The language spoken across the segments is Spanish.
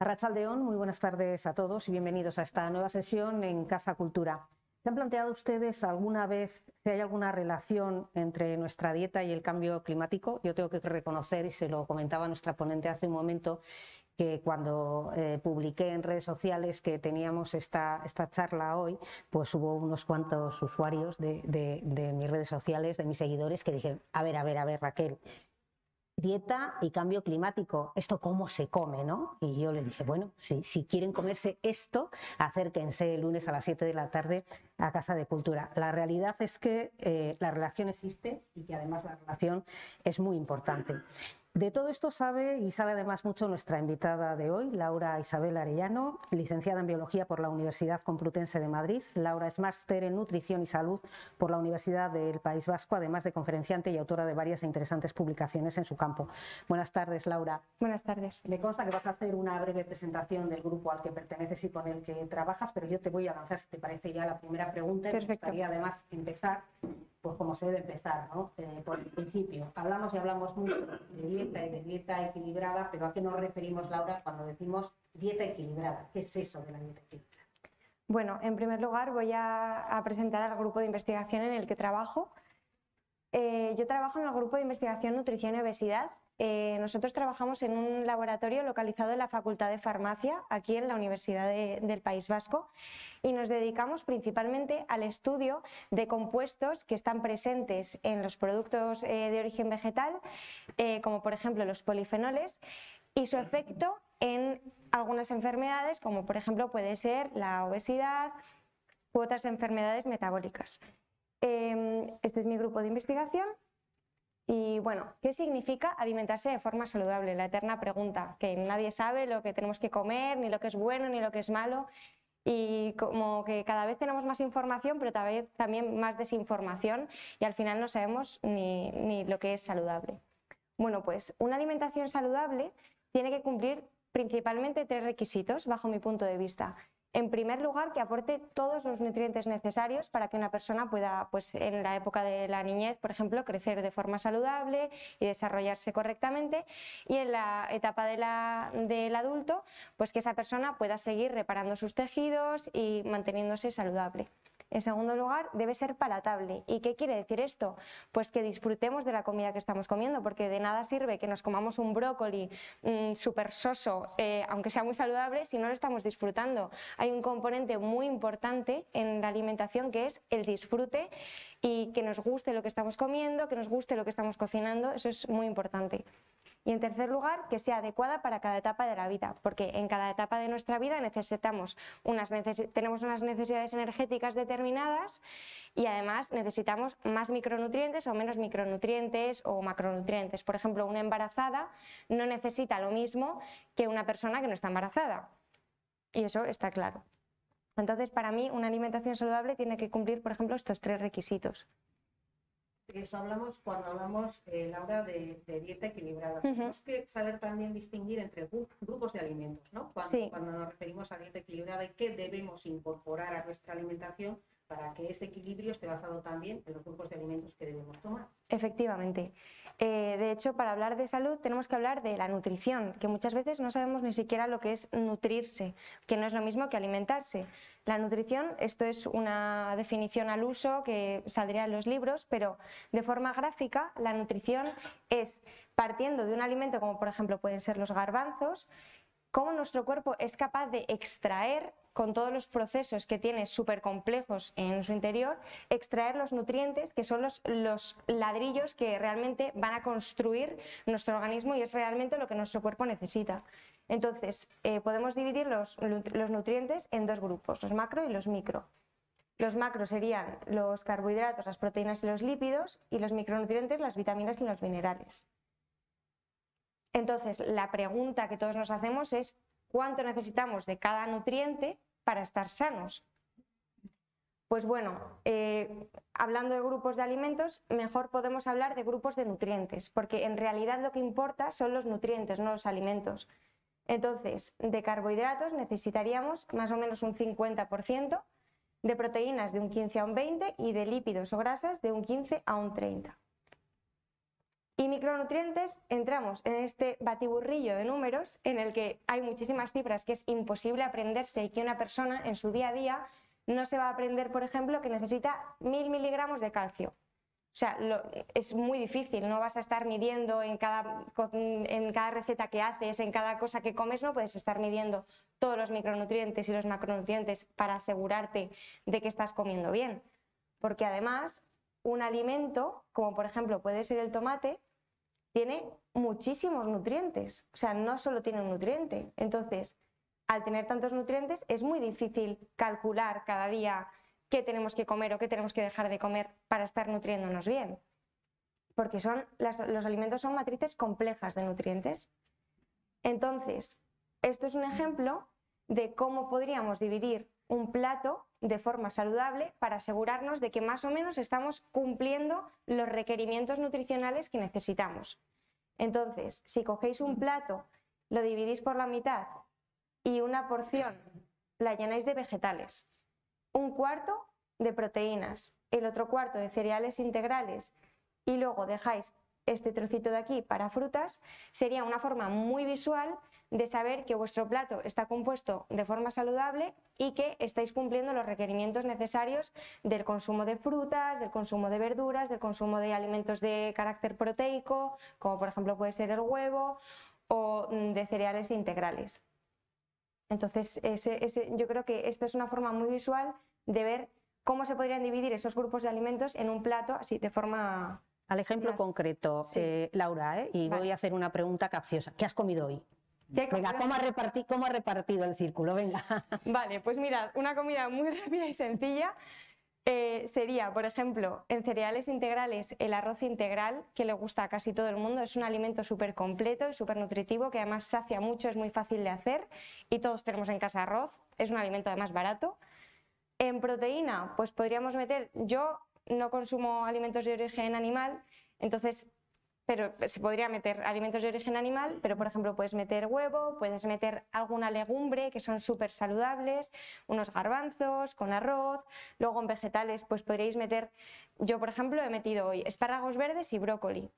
Arrachaldeón, muy buenas tardes a todos y bienvenidos a esta nueva sesión en Casa Cultura. ¿Se han planteado ustedes alguna vez si hay alguna relación entre nuestra dieta y el cambio climático? Yo tengo que reconocer, y se lo comentaba nuestra ponente hace un momento, que cuando eh, publiqué en redes sociales que teníamos esta, esta charla hoy, pues hubo unos cuantos usuarios de, de mis redes sociales, de mis seguidores, que dijeron, a ver, a ver, a ver, Raquel, dieta y cambio climático, esto cómo se come, ¿no? Y yo les dije, bueno, si, si quieren comerse esto, acérquense el lunes a las 7 de la tarde a Casa de Cultura. La realidad es que eh, la relación existe y que además la relación es muy importante. De todo esto sabe y sabe además mucho nuestra invitada de hoy, Laura Isabel Arellano, licenciada en Biología por la Universidad Complutense de Madrid. Laura es máster en Nutrición y Salud por la Universidad del País Vasco, además de conferenciante y autora de varias e interesantes publicaciones en su campo. Buenas tardes, Laura. Buenas tardes. Me consta que vas a hacer una breve presentación del grupo al que perteneces y con el que trabajas, pero yo te voy a lanzar, si te parece ya, la primera pregunta. Perfecto. Me gustaría además empezar pues como se debe empezar, ¿no? Eh, por el principio. Hablamos y hablamos mucho de dieta y de dieta equilibrada, pero ¿a qué nos referimos, Laura, cuando decimos dieta equilibrada? ¿Qué es eso de la dieta equilibrada? Bueno, en primer lugar voy a, presentar al grupo de investigación en el que trabajo. Eh, yo trabajo en el grupo de investigación Nutrición y Obesidad. Eh, nosotros trabajamos en un laboratorio localizado en la Facultad de Farmacia, aquí en la Universidad de, del País Vasco, y nos dedicamos principalmente al estudio de compuestos que están presentes en los productos eh, de origen vegetal, eh, como por ejemplo los polifenoles, y su efecto en algunas enfermedades, como por ejemplo puede ser la obesidad u otras enfermedades metabólicas. Eh, este es mi grupo de investigación y bueno, ¿qué significa alimentarse de forma saludable? La eterna pregunta, que nadie sabe lo que tenemos que comer, ni lo que es bueno, ni lo que es malo. Y como que cada vez tenemos más información, pero también más desinformación y al final no sabemos ni, ni lo que es saludable. Bueno, pues una alimentación saludable tiene que cumplir principalmente tres requisitos, bajo mi punto de vista. En primer lugar, que aporte todos los nutrientes necesarios para que una persona pueda, pues en la época de la niñez, por ejemplo, crecer de forma saludable y desarrollarse correctamente. Y en la etapa de la, del adulto, pues que esa persona pueda seguir reparando sus tejidos y manteniéndose saludable. En segundo lugar, debe ser palatable. ¿Y qué quiere decir esto? Pues que disfrutemos de la comida que estamos comiendo, porque de nada sirve que nos comamos un brócoli mmm, súper soso, eh, aunque sea muy saludable, si no lo estamos disfrutando. Hay un componente muy importante en la alimentación que es el disfrute y que nos guste lo que estamos comiendo, que nos guste lo que estamos cocinando, eso es muy importante. Y en tercer lugar, que sea adecuada para cada etapa de la vida, porque en cada etapa de nuestra vida necesitamos unas tenemos unas necesidades energéticas determinadas y además necesitamos más micronutrientes o menos micronutrientes o macronutrientes. Por ejemplo, una embarazada no necesita lo mismo que una persona que no está embarazada. Y eso está claro. Entonces, para mí, una alimentación saludable tiene que cumplir, por ejemplo, estos tres requisitos. Eso hablamos cuando hablamos, eh, Laura, de, de, dieta equilibrada. Uh -huh. Tenemos que saber también distinguir entre grupos de alimentos, ¿no? Cuando, sí. cuando nos referimos a dieta equilibrada y qué debemos incorporar a nuestra alimentación para que ese equilibrio esté basado también en los grupos de alimentos que debemos tomar. Efectivamente. Eh, de hecho, para hablar de salud tenemos que hablar de la nutrición, que muchas veces no sabemos ni siquiera lo que es nutrirse, que no es lo mismo que alimentarse. La nutrición, esto es una definición al uso que saldría en los libros, pero de forma gráfica, la nutrición es partiendo de un alimento como por ejemplo pueden ser los garbanzos, cómo nuestro cuerpo es capaz de extraer con todos los procesos que tiene súper complejos en su interior, extraer los nutrientes que son los, los, ladrillos que realmente van a construir nuestro organismo y es realmente lo que nuestro cuerpo necesita. Entonces, eh, podemos dividir los, los nutrientes en dos grupos, los macro y los micro. Los macros serían los carbohidratos, las proteínas y los lípidos, y los micronutrientes, las vitaminas y los minerales. Entonces, la pregunta que todos nos hacemos es cuánto necesitamos de cada nutriente para estar sanos. Pues bueno, eh, hablando de grupos de alimentos, mejor podemos hablar de grupos de nutrientes, porque en realidad lo que importa son los nutrientes, no los alimentos. Entonces, de carbohidratos necesitaríamos más o menos un 50%, de proteínas de un 15 a un 20 y de lípidos o grasas de un 15 a un 30. Y micronutrientes, entramos en este batiburrillo de números en el que hay muchísimas cifras que es imposible aprenderse y que una persona en su día a día no se va a aprender, por ejemplo, que necesita mil miligramos de calcio. O sea, es muy difícil, no vas a estar midiendo en cada, en cada receta que haces, en cada cosa que comes, no puedes estar midiendo todos los micronutrientes y los macronutrientes para asegurarte de que estás comiendo bien. Porque además, un alimento, como por ejemplo puede ser el tomate, tiene muchísimos nutrientes, o sea, no solo tiene un nutriente. Entonces, al tener tantos nutrientes, es muy difícil calcular cada día qué tenemos que comer o qué tenemos que dejar de comer para estar nutriéndonos bien. Porque son, los alimentos son matrices complejas de nutrientes. Entonces, esto es un ejemplo de cómo podríamos dividir un plato de forma saludable para asegurarnos de que más o menos estamos cumpliendo los requerimientos nutricionales que necesitamos. Entonces, si cogéis un plato, lo dividís por la mitad y una porción la llenáis de vegetales, un cuarto de proteínas, el otro cuarto de cereales integrales y luego dejáis este trocito de aquí para frutas, sería una forma muy visual de saber que vuestro plato está compuesto de forma saludable y que estáis cumpliendo los requerimientos necesarios del consumo de frutas, del consumo de verduras, del consumo de alimentos de carácter proteico, como por ejemplo puede ser el huevo, o mm, de cereales integrales. Entonces, yo creo que esta es una forma muy visual de ver cómo se podrían dividir esos grupos de alimentos en un plato así de forma... Al ejemplo concreto, eh, Laura, ¿eh? y voy a hacer una pregunta capciosa. ¿Qué has comido hoy? Venga, ¿cómo ha, repartido, ¿cómo ha repartido el círculo? Venga. Vale, pues mirad, una comida muy rápida y sencilla eh, sería, por ejemplo, en cereales integrales, el arroz integral, que le gusta a casi todo el mundo. Es un alimento súper completo y súper nutritivo, que además sacia mucho, es muy fácil de hacer y todos tenemos en casa arroz. Es un alimento además barato. En proteína, pues podríamos meter, yo no consumo alimentos de origen animal, entonces pero se podría meter alimentos de origen animal, pero por ejemplo puedes meter huevo, puedes meter alguna legumbre que son súper saludables, unos garbanzos con arroz, luego en vegetales pues podríais meter, yo por ejemplo he metido hoy espárragos verdes y brócoli,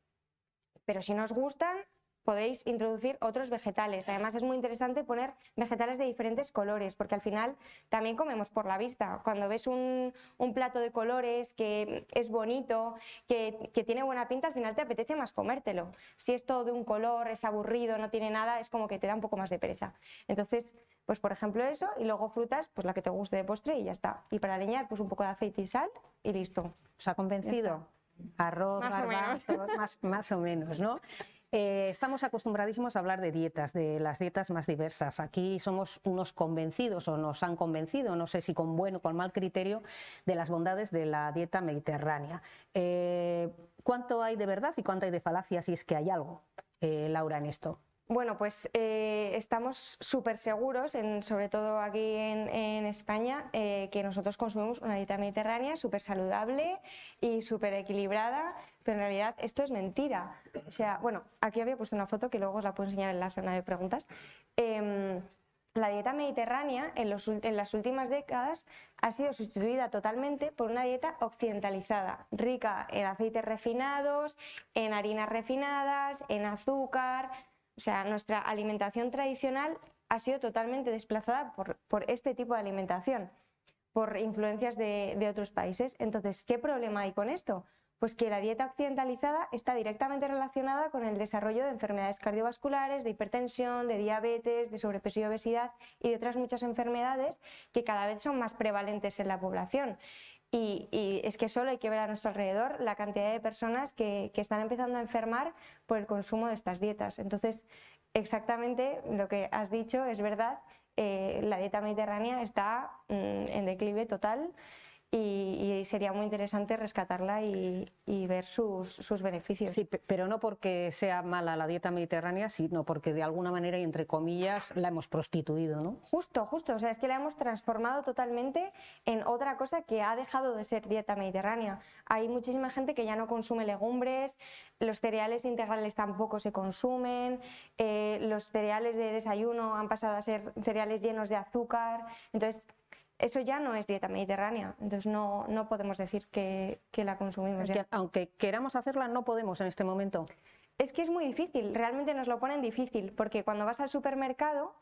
pero si no os gustan podéis introducir otros vegetales. Además es muy interesante poner vegetales de diferentes colores, porque al final también comemos por la vista. Cuando ves un, plato de colores que es bonito, que, tiene buena pinta, al final te apetece más comértelo. Si es todo de un color, es aburrido, no tiene nada, es como que te da un poco más de pereza. Entonces, pues por ejemplo eso, y luego frutas, pues la que te guste de postre y ya está. Y para leñar, pues un poco de aceite y sal y listo. ¿Os ha convencido? Arroz, más más, más o menos, ¿no? Eh, estamos acostumbradísimos a hablar de dietas, de las dietas más diversas. Aquí somos unos convencidos o nos han convencido, no sé si con buen o con mal criterio, de las bondades de la dieta mediterránea. Eh, ¿Cuánto hay de verdad y cuánto hay de falacia, si es que hay algo, eh, Laura, en esto? Bueno, pues eh, estamos súper seguros, sobre todo aquí en, España, eh, que nosotros consumimos una dieta mediterránea súper saludable y súper equilibrada, pero en realidad esto es mentira. O sea, bueno, aquí había puesto una foto que luego os la puedo enseñar en la zona de preguntas. Em, la dieta mediterránea en, en, las últimas décadas ha sido sustituida totalmente por una dieta occidentalizada, rica en aceites refinados, en harinas refinadas, en azúcar, o sea, nuestra alimentación tradicional ha sido totalmente desplazada por, este tipo de alimentación, por influencias de, otros países. Entonces, ¿qué problema hay con esto? Pues que la dieta occidentalizada está directamente relacionada con el desarrollo de enfermedades cardiovasculares, de hipertensión, de diabetes, de sobrepeso y obesidad y de otras muchas enfermedades que cada vez son más prevalentes en la población. Y, es que solo hay que ver a nuestro alrededor la cantidad de personas que, están empezando a enfermar por el consumo de estas dietas. Entonces, exactamente lo que has dicho es verdad. Eh, la dieta mediterránea está mm, en declive total y, sería muy interesante rescatarla y, ver sus, beneficios. Sí, pero no porque sea mala la dieta mediterránea, sino porque de alguna manera y entre comillas la hemos prostituido, ¿no? Justo, justo. O sea, es que la hemos transformado totalmente en otra cosa que ha dejado de ser dieta mediterránea. Hay muchísima gente que ya no consume legumbres, los cereales integrales tampoco se consumen, eh, los cereales de desayuno han pasado a ser cereales llenos de azúcar. Entonces, eso ya no es dieta mediterránea, entonces no, no podemos decir que, que la consumimos ya. aunque queramos hacerla, no podemos en este momento. Es que es muy difícil, realmente nos lo ponen difícil, porque cuando vas al supermercado,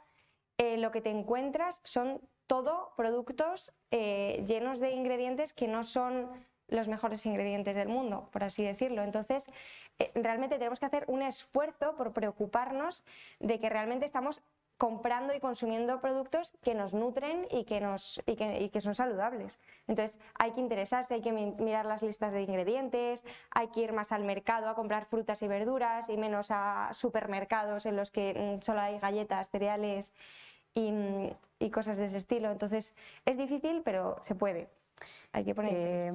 eh, lo que te encuentras son todo productos eh, llenos de ingredientes que no son los mejores ingredientes del mundo, por así decirlo. Entonces, eh, realmente tenemos que hacer un esfuerzo por preocuparnos de que realmente estamos comprando y consumiendo productos que nos nutren y que, nos, y que, son saludables. Entonces hay que interesarse, hay que mirar las listas de ingredientes, hay que ir más al mercado a comprar frutas y verduras y menos a supermercados en los que mm, solo hay galletas, cereales mm, y cosas de ese estilo. Entonces es difícil, pero se puede. Hay que poner. Eh,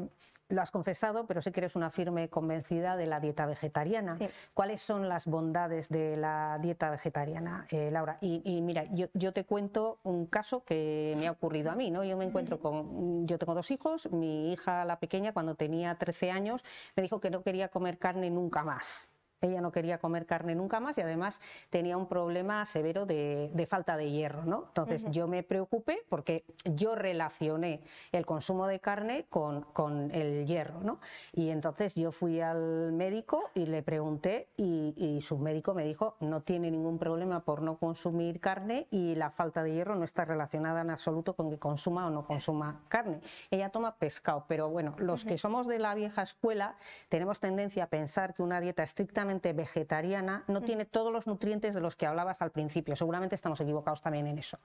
lo has confesado, pero sé que eres una firme convencida de la dieta vegetariana. ¿Cuáles son las bondades de la dieta vegetariana, eh, Laura? Y, mira, yo, te cuento un caso que me ha ocurrido a mí, ¿no? Yo me encuentro con, yo tengo dos hijos, mi hija la pequeña cuando tenía 13 años me dijo que no quería comer carne nunca más. Ella no quería comer carne nunca más y además tenía un problema severo de, falta de hierro. ¿no? Entonces yo me preocupé porque yo relacioné el consumo de carne con, con el hierro. ¿no? Y entonces yo fui al médico y le pregunté y, su médico me dijo no tiene ningún problema por no consumir carne y la falta de hierro no está relacionada en absoluto con que consuma o no consuma carne. Ella toma pescado, pero bueno, los que somos de la vieja escuela tenemos tendencia a pensar que una dieta estrictamente vegetariana no mm. tiene todos los nutrientes de los que hablabas al principio. Seguramente estamos equivocados también en eso.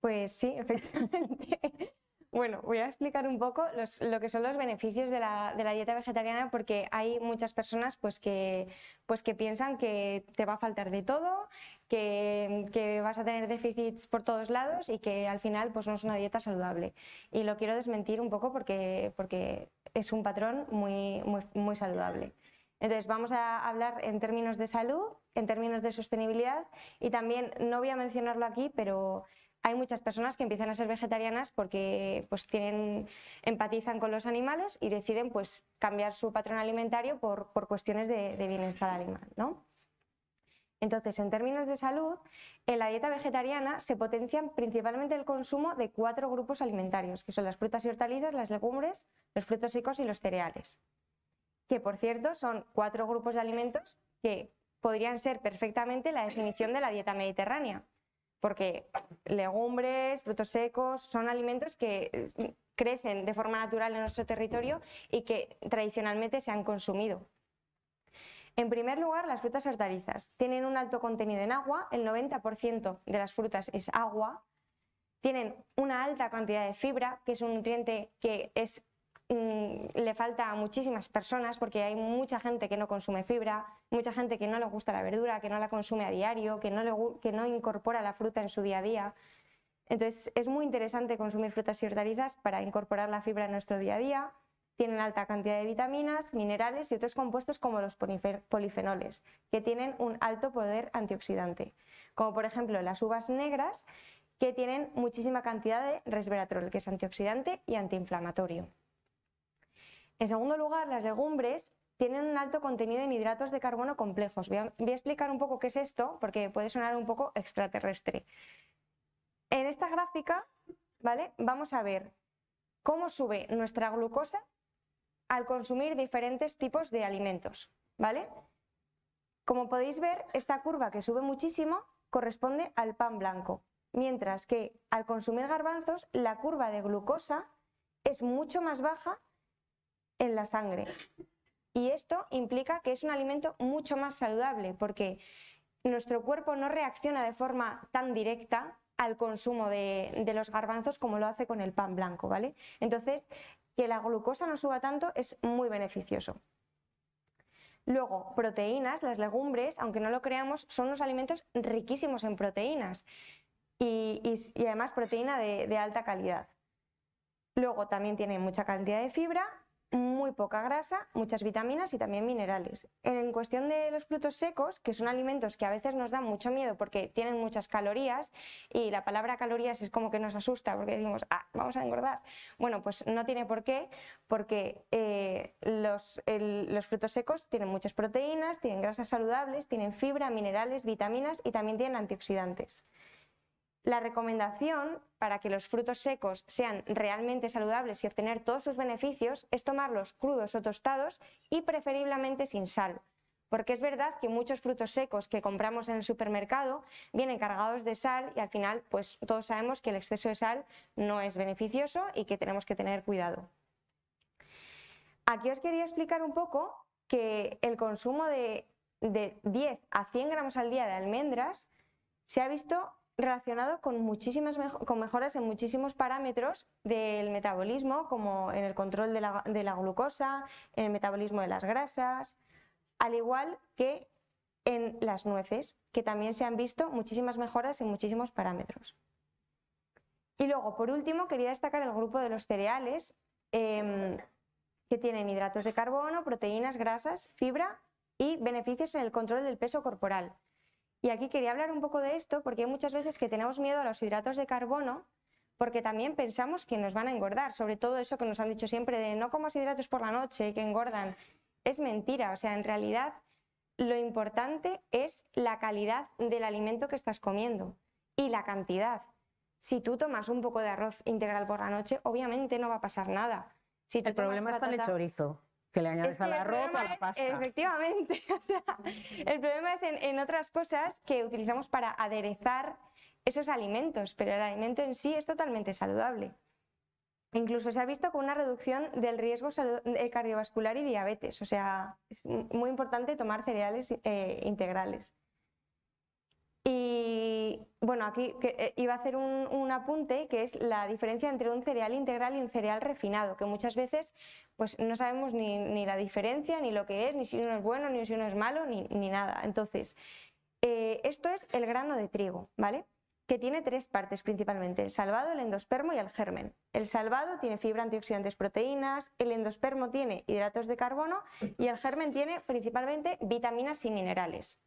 Pues sí, efectivamente. Bueno, voy a explicar un poco lo que son los beneficios de la, dieta vegetariana porque hay muchas personas pues que, pues que piensan que te va a faltar de todo, que, vas a tener déficits por todos lados y que al final pues no es una dieta saludable. Y lo quiero desmentir un poco porque, porque es un patrón muy, muy, muy saludable. Entonces, vamos a hablar en términos de salud, en términos de sostenibilidad y también, no voy a mencionarlo aquí, pero hay muchas personas que empiezan a ser vegetarianas porque pues, tienen, empatizan con los animales y deciden pues, cambiar su patrón alimentario por, cuestiones de, bienestar animal. ¿no? Entonces, en términos de salud, en la dieta vegetariana se potencian principalmente el consumo de cuatro grupos alimentarios, que son las frutas y hortalizas, las legumbres, los frutos secos y los cereales que por cierto son cuatro grupos de alimentos que podrían ser perfectamente la definición de la dieta mediterránea, porque legumbres, frutos secos son alimentos que eh, crecen de forma natural en nuestro territorio y que tradicionalmente se han consumido. En primer lugar, las frutas hortalizas tienen un alto contenido en agua, el 90% de las frutas es agua, tienen una alta cantidad de fibra, que es un nutriente que es le falta a muchísimas personas porque hay mucha gente que no consume fibra, mucha gente que no le gusta la verdura, que no la consume a diario, que no, le, que no incorpora la fruta en su día a día. Entonces es muy interesante consumir frutas y hortalizas para incorporar la fibra en nuestro día a día. Tienen alta cantidad de vitaminas, minerales y otros compuestos como los polifenoles, que tienen un alto poder antioxidante, como por ejemplo las uvas negras, que tienen muchísima cantidad de resveratrol, que es antioxidante y antiinflamatorio. En segundo lugar, las legumbres tienen un alto contenido en hidratos de carbono complejos. Voy a, explicar un poco qué es esto, porque puede sonar un poco extraterrestre. En esta gráfica, ¿vale? Vamos a ver cómo sube nuestra glucosa al consumir diferentes tipos de alimentos, ¿vale? Como podéis ver, esta curva que sube muchísimo corresponde al pan blanco, mientras que al consumir garbanzos la curva de glucosa es mucho más baja en la sangre. Y esto implica que es un alimento mucho más saludable porque nuestro cuerpo no reacciona de forma tan directa al consumo de, los garbanzos como lo hace con el pan blanco, ¿vale? Entonces, que la glucosa no suba tanto es muy beneficioso. Luego, proteínas, las legumbres, aunque no lo creamos, son unos alimentos riquísimos en proteínas y, además proteína de, de alta calidad. Luego también tiene mucha cantidad de fibra muy poca grasa, muchas vitaminas y también minerales. En cuestión de los frutos secos, que son alimentos que a veces nos dan mucho miedo porque tienen muchas calorías y la palabra calorías es como que nos asusta porque decimos, ah, vamos a engordar. Bueno, pues no tiene por qué, porque eh, los, los frutos secos tienen muchas proteínas, tienen grasas saludables, tienen fibra, minerales, vitaminas y también tienen antioxidantes. La recomendación para que los frutos secos sean realmente saludables y obtener todos sus beneficios es tomarlos crudos o tostados y preferiblemente sin sal. Porque es verdad que muchos frutos secos que compramos en el supermercado vienen cargados de sal y al final pues todos sabemos que el exceso de sal no es beneficioso y que tenemos que tener cuidado. Aquí os quería explicar un poco que el consumo de, 10 a 100 gramos al día de almendras se ha visto relacionado con muchísimas con mejoras en muchísimos parámetros del metabolismo, como en el control de la, de la, glucosa, en el metabolismo de las grasas, al igual que en las nueces, que también se han visto muchísimas mejoras en muchísimos parámetros. Y luego, por último, quería destacar el grupo de los cereales. Em, que tienen hidratos de carbono, proteínas, grasas, fibra y beneficios en el control del peso corporal. Y aquí quería hablar un poco de esto porque hay muchas veces que tenemos miedo a los hidratos de carbono porque también pensamos que nos van a engordar, sobre todo eso que nos han dicho siempre de no comas hidratos por la noche, que engordan. Es mentira, o sea, en realidad lo importante es la calidad del alimento que estás comiendo y la cantidad. Si tú tomas un poco de arroz integral por la noche, obviamente no va a pasar nada el problema está en el chorizo, que le añades al arroz o a la pasta. efectivamente, el problema es en, otras cosas que utilizamos para aderezar esos alimentos, pero el alimento en sí es totalmente saludable. Incluso se ha visto con una reducción del riesgo eh, cardiovascular y diabetes, o sea, es muy importante tomar cereales eh, integrales. Y bueno, aquí eh, iba a hacer un, apunte que es la diferencia entre un cereal integral y un cereal refinado, que muchas veces pues no sabemos ni, la diferencia, ni lo que es, ni si uno es bueno, ni si uno es malo, ni, nada. Entonces, eh, esto es el grano de trigo, ¿vale? Que tiene tres partes principalmente, el salvado, el endospermo y el germen. El salvado tiene fibra, antioxidantes, proteínas, el endospermo tiene hidratos de carbono y el germen tiene principalmente vitaminas y minerales.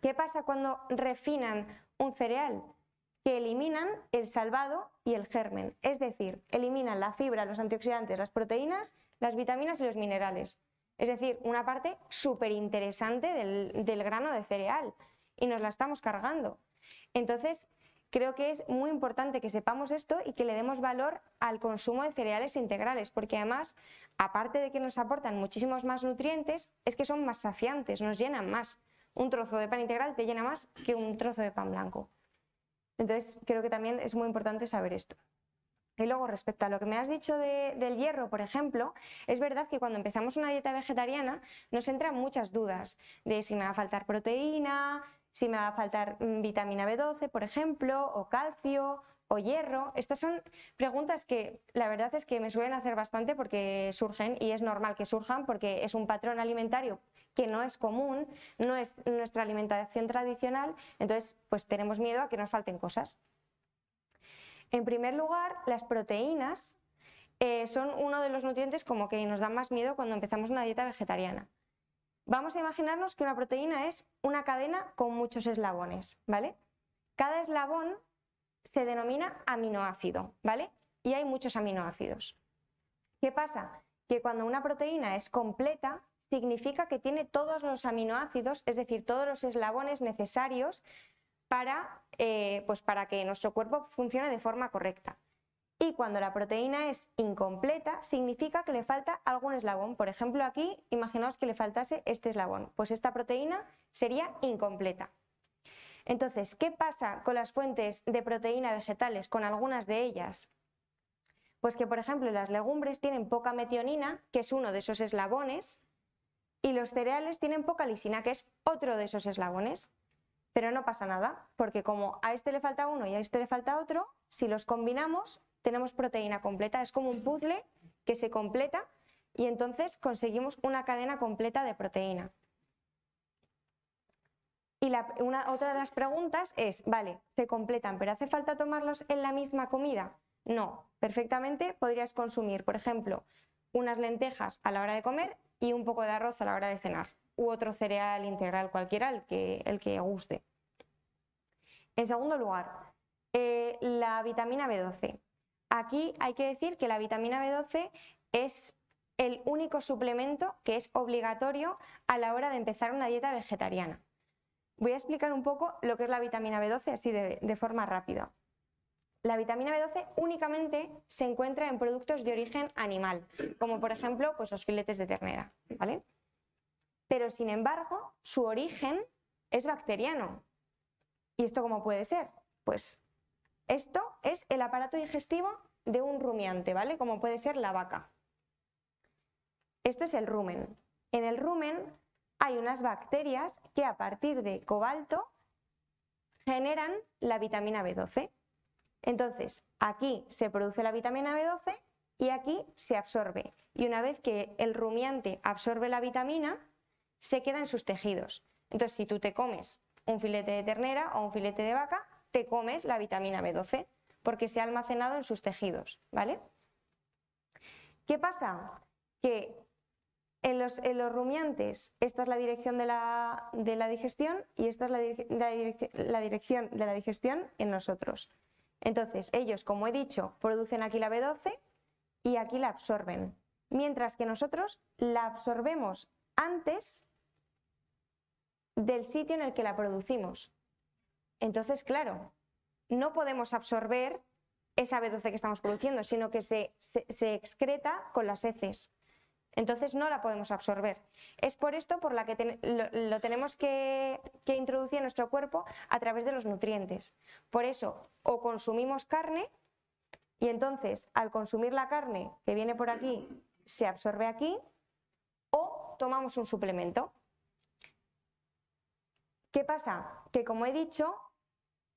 ¿Qué pasa cuando refinan un cereal? Que eliminan el salvado y el germen, es decir, eliminan la fibra, los antioxidantes, las proteínas, las vitaminas y los minerales. Es decir, una parte súper interesante del, del grano de cereal y nos la estamos cargando. Entonces, creo que es muy importante que sepamos esto y que le demos valor al consumo de cereales integrales, porque además, aparte de que nos aportan muchísimos más nutrientes, es que son más saciantes, nos llenan más un trozo de pan integral te llena más que un trozo de pan blanco. Entonces, creo que también es muy importante saber esto. Y luego, respecto a lo que me has dicho del hierro, por ejemplo, es verdad que cuando empezamos una dieta vegetariana nos entran muchas dudas de si me va a faltar proteína, si me va a faltar mm, vitamina B12, por ejemplo, o calcio, o hierro. Estas son preguntas que la verdad es que me suelen hacer bastante porque surgen y es normal que surjan porque es un patrón alimentario que no es común, no es nuestra alimentación tradicional, entonces pues tenemos miedo a que nos falten cosas. En primer lugar, las proteínas eh, son uno de los nutrientes como que nos dan más miedo cuando empezamos una dieta vegetariana. Vamos a imaginarnos que una proteína es una cadena con muchos eslabones, ¿vale? Cada eslabón se denomina aminoácido, ¿vale? Y hay muchos aminoácidos. ¿Qué pasa? Que cuando una proteína es completa, significa que tiene todos los aminoácidos, es decir, todos los eslabones necesarios para, eh, pues para que nuestro cuerpo funcione de forma correcta. Y cuando la proteína es incompleta, significa que le falta algún eslabón. Por ejemplo, aquí, imaginaos que le faltase este eslabón. Pues esta proteína sería incompleta. Entonces, ¿qué pasa con las fuentes de proteína vegetales, con algunas de ellas? Pues que, por ejemplo, las legumbres tienen poca metionina, que es uno de esos eslabones, y los cereales tienen poca lisina, que es otro de esos eslabones. Pero no pasa nada, porque como a este le falta uno y a este le falta otro, si los combinamos tenemos proteína completa. Es como un puzzle que se completa y entonces conseguimos una cadena completa de proteína. Y una, otra de las preguntas es, vale, se completan, pero ¿hace falta tomarlos en la misma comida? No, perfectamente podrías consumir, por ejemplo, unas lentejas a la hora de comer y un poco de arroz a la hora de cenar, u otro cereal integral cualquiera, el que, el que guste. En segundo lugar, eh, la vitamina B12. Aquí hay que decir que la vitamina B12 es el único suplemento que es obligatorio a la hora de empezar una dieta vegetariana. Voy a explicar un poco lo que es la vitamina B12 así de, forma rápida. La vitamina B12 únicamente se encuentra en productos de origen animal, como por ejemplo pues los filetes de ternera, ¿vale? Pero sin embargo, su origen es bacteriano. ¿Y esto cómo puede ser? Pues esto es el aparato digestivo de un rumiante, ¿vale? Como puede ser la vaca. Esto es el rumen. En el rumen hay unas bacterias que a partir de cobalto generan la vitamina B12. Entonces, aquí se produce la vitamina B12 y aquí se absorbe. Y una vez que el rumiante absorbe la vitamina, se queda en sus tejidos. Entonces, si tú te comes un filete de ternera o un filete de vaca, te comes la vitamina B12 porque se ha almacenado en sus tejidos, ¿vale? ¿Qué pasa? Que en los, rumiantes esta es la dirección de la, digestión y esta es la, dirección de la digestión en nosotros. Entonces, ellos, como he dicho, producen aquí la B12 y aquí la absorben, mientras que nosotros la absorbemos antes del sitio en el que la producimos. Entonces, claro, no podemos absorber esa B12 que estamos produciendo, sino que se, excreta con las heces. Entonces no la podemos absorber. Es por esto por la que lo, tenemos que, que, introducir en nuestro cuerpo a través de los nutrientes. Por eso, o consumimos carne y entonces al consumir la carne que viene por aquí, se absorbe aquí, o tomamos un suplemento. ¿Qué pasa? Que como he dicho,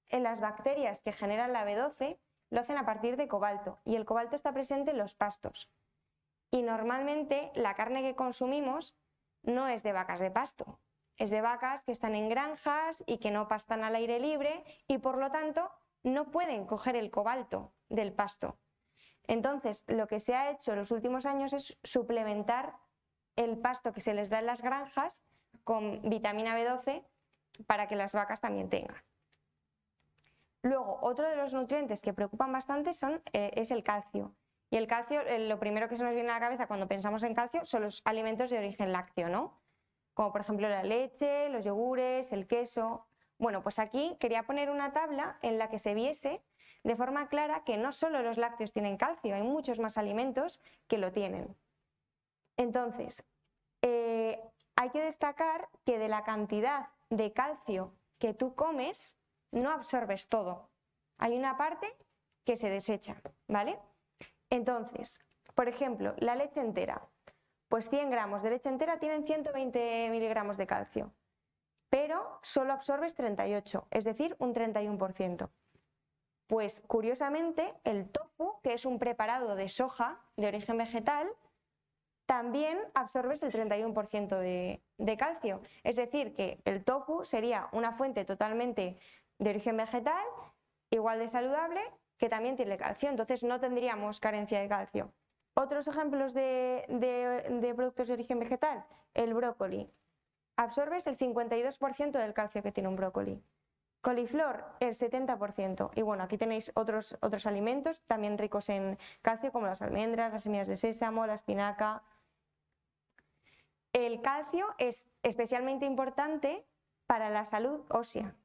en las bacterias que generan la B12 lo hacen a partir de cobalto y el cobalto está presente en los pastos. Y normalmente la carne que consumimos no es de vacas de pasto, es de vacas que están en granjas y que no pastan al aire libre y por lo tanto no pueden coger el cobalto del pasto. Entonces, lo que se ha hecho en los últimos años es suplementar el pasto que se les da en las granjas con vitamina B12 para que las vacas también tengan. Luego, otro de los nutrientes que preocupan bastante son, eh, es el calcio. Y el calcio, lo primero que se nos viene a la cabeza cuando pensamos en calcio son los alimentos de origen lácteo, ¿no? Como por ejemplo la leche, los yogures, el queso. Bueno, pues aquí quería poner una tabla en la que se viese de forma clara que no solo los lácteos tienen calcio, hay muchos más alimentos que lo tienen. Entonces, eh, hay que destacar que de la cantidad de calcio que tú comes, no absorbes todo. Hay una parte que se desecha, ¿vale? Entonces, por ejemplo, la leche entera. Pues 100 gramos de leche entera tienen 120 miligramos de calcio, pero solo absorbes 38, es decir, un 31%. Pues curiosamente, el tofu, que es un preparado de soja de origen vegetal, también absorbes el 31% de, de, calcio. Es decir, que el tofu sería una fuente totalmente de origen vegetal, igual de saludable, que también tiene calcio. Entonces no tendríamos carencia de calcio. Otros ejemplos de, productos de origen vegetal, el brócoli. Absorbes el 52% del calcio que tiene un brócoli. Coliflor, el 70%. Y bueno, aquí tenéis otros, otros alimentos también ricos en calcio, como las almendras, las semillas de sésamo, la espinaca, el calcio es especialmente importante para la salud ósea.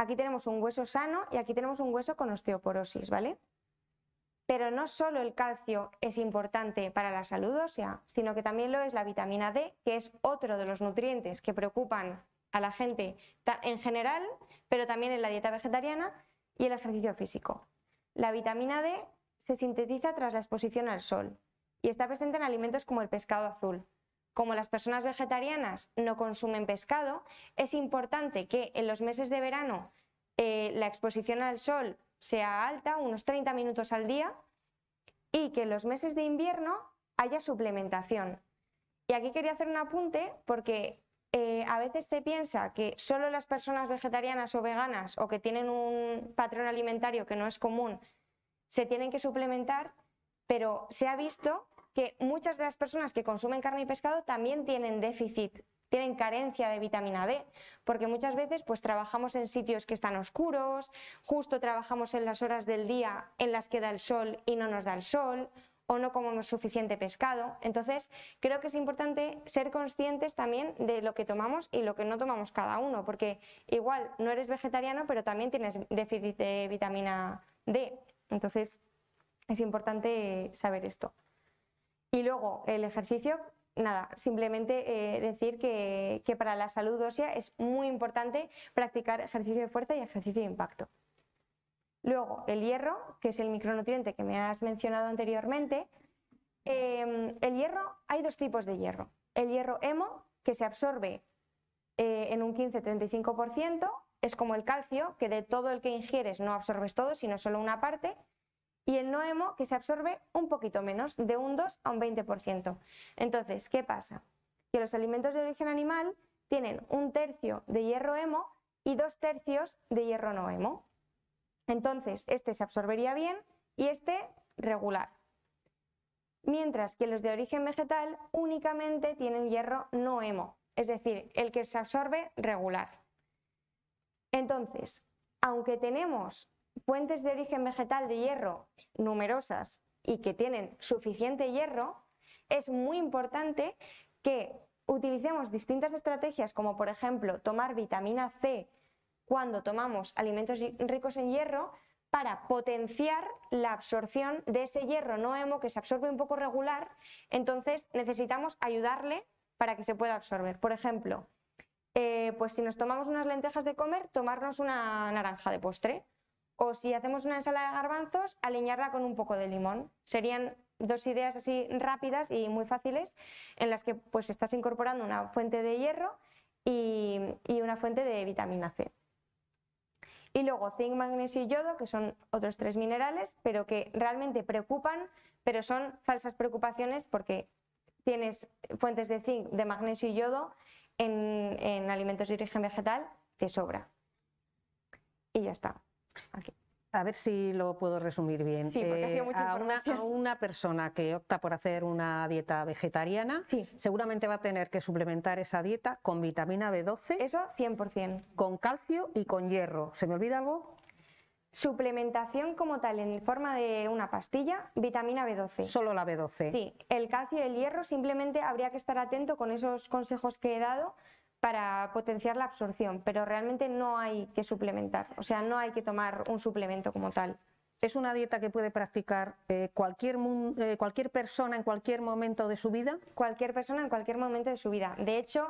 Aquí tenemos un hueso sano y aquí tenemos un hueso con osteoporosis, ¿vale? Pero no solo el calcio es importante para la salud ósea, sino que también lo es la vitamina D, que es otro de los nutrientes que preocupan a la gente en general, pero también en la dieta vegetariana y el ejercicio físico. La vitamina D se sintetiza tras la exposición al sol y está presente en alimentos como el pescado azul, como las personas vegetarianas no consumen pescado, es importante que en los meses de verano eh, la exposición al sol sea alta, unos 30 minutos al día, y que en los meses de invierno haya suplementación. Y aquí quería hacer un apunte porque eh, a veces se piensa que solo las personas vegetarianas o veganas o que tienen un patrón alimentario que no es común se tienen que suplementar, pero se ha visto que muchas de las personas que consumen carne y pescado también tienen déficit, tienen carencia de vitamina D, porque muchas veces pues trabajamos en sitios que están oscuros, justo trabajamos en las horas del día en las que da el sol y no nos da el sol, o no comemos suficiente pescado. Entonces, creo que es importante ser conscientes también de lo que tomamos y lo que no tomamos cada uno, porque igual no eres vegetariano, pero también tienes déficit de vitamina D. Entonces, es importante saber esto. Y luego, el ejercicio, nada, simplemente eh, decir que, que para la salud ósea es muy importante practicar ejercicio de fuerza y ejercicio de impacto. Luego, el hierro, que es el micronutriente que me has mencionado anteriormente. Em, el hierro, hay dos tipos de hierro. El hierro hemo, que se absorbe eh, en un 15-35%, es como el calcio, que de todo el que ingieres no absorbes todo, sino solo una parte. Y el no hemo, que se absorbe un poquito menos, de un 2 a un 20%. Entonces, ¿qué pasa? Que los alimentos de origen animal tienen un tercio de hierro hemo y dos tercios de hierro no hemo. Entonces, este se absorbería bien y este regular. Mientras que los de origen vegetal únicamente tienen hierro no hemo, es decir, el que se absorbe regular. Entonces, aunque tenemos fuentes de origen vegetal de hierro numerosas y que tienen suficiente hierro, es muy importante que utilicemos distintas estrategias como por ejemplo tomar vitamina C cuando tomamos alimentos ricos en hierro para potenciar la absorción de ese hierro no hemo que se absorbe un poco regular, entonces necesitamos ayudarle para que se pueda absorber. Por ejemplo, eh, pues si nos tomamos unas lentejas de comer, tomarnos una naranja de postre. O si hacemos una ensalada de garbanzos, alinearla con un poco de limón. Serían dos ideas así rápidas y muy fáciles en las que pues estás incorporando una fuente de hierro y una fuente de vitamina C. Y luego zinc, magnesio y yodo, que son otros tres minerales, pero que realmente preocupan, pero son falsas preocupaciones porque tienes fuentes de zinc, de magnesio y yodo en, alimentos de origen vegetal que sobra. Y ya está. Aquí. A ver si lo puedo resumir bien. Sí, porque eh, a, una, persona que opta por hacer una dieta vegetariana, seguramente va a tener que suplementar esa dieta con vitamina B12. Eso 100%. Con calcio y con hierro. ¿Se me olvida algo? Suplementación como tal, en forma de una pastilla, vitamina B12. Solo la B12. Sí, el calcio y el hierro simplemente habría que estar atento con esos consejos que he dado para potenciar la absorción, pero realmente no hay que suplementar, o sea, no hay que tomar un suplemento como tal. ¿Es una dieta que puede practicar eh, cualquier, eh, cualquier persona en cualquier momento de su vida? Cualquier persona en cualquier momento de su vida. De hecho,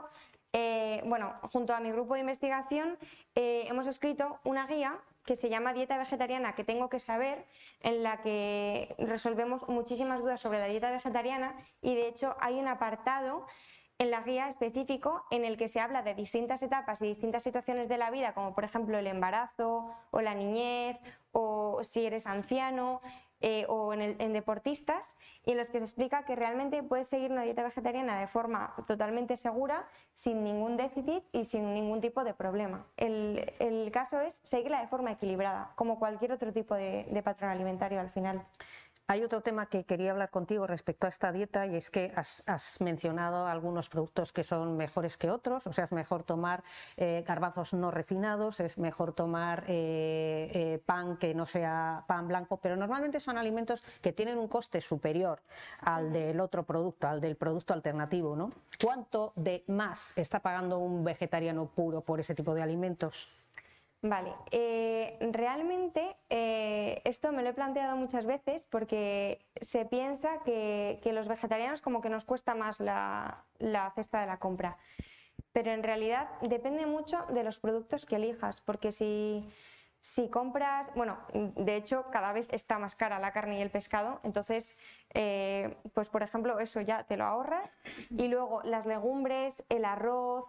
eh, bueno, junto a mi grupo de investigación hemos escrito una guía que se llama Dieta Vegetariana que tengo que saber, en la que resolvemos muchísimas dudas sobre la dieta vegetariana y de hecho hay un apartado en la guía específico en el que se habla de distintas etapas y distintas situaciones de la vida, como por ejemplo el embarazo o la niñez o si eres anciano eh, o en, deportistas, y en los que se explica que realmente puedes seguir una dieta vegetariana de forma totalmente segura, sin ningún déficit y sin ningún tipo de problema. El, caso es seguirla de forma equilibrada, como cualquier otro tipo de patrón alimentario al final. Hay otro tema que quería hablar contigo respecto a esta dieta y es que has, mencionado algunos productos que son mejores que otros, o sea, es mejor tomar eh, garbanzos no refinados, es mejor tomar eh, eh, pan que no sea pan blanco, pero normalmente son alimentos que tienen un coste superior al del otro producto, al del producto alternativo. ¿no? ¿Cuánto de más está pagando un vegetariano puro por ese tipo de alimentos? Vale, eh, realmente eh, esto me lo he planteado muchas veces porque se piensa que, los vegetarianos como que nos cuesta más la, cesta de la compra. Pero en realidad depende mucho de los productos que elijas, porque si, compras, bueno, de hecho cada vez está más cara la carne y el pescado, entonces, eh, pues por ejemplo, eso ya te lo ahorras. Y luego las legumbres, el arroz,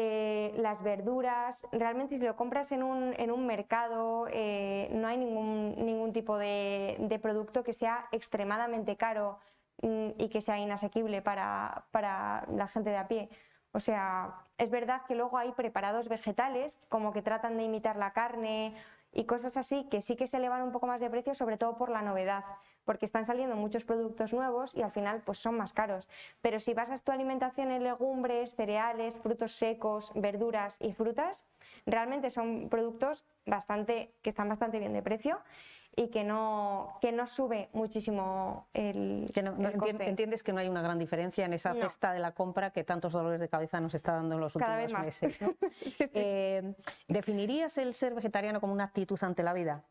eh, las verduras, realmente si lo compras en un, en un mercado eh, no hay ningún, ningún tipo de, producto que sea extremadamente caro mm, y que sea inasequible para, para la gente de a pie. O sea, es verdad que luego hay preparados vegetales como que tratan de imitar la carne y cosas así que sí que se elevan un poco más de precio, sobre todo por la novedad porque están saliendo muchos productos nuevos y al final pues son más caros. Pero si basas tu alimentación en legumbres, cereales, frutos secos, verduras y frutas, realmente son productos bastante, que están bastante bien de precio y que no, que no sube muchísimo el, que no, Entiendes que no hay una gran diferencia en esa cesta de la compra que tantos dolores de cabeza nos está dando en los últimos meses. Eh, ¿Definirías el ser vegetariano como una actitud ante la vida?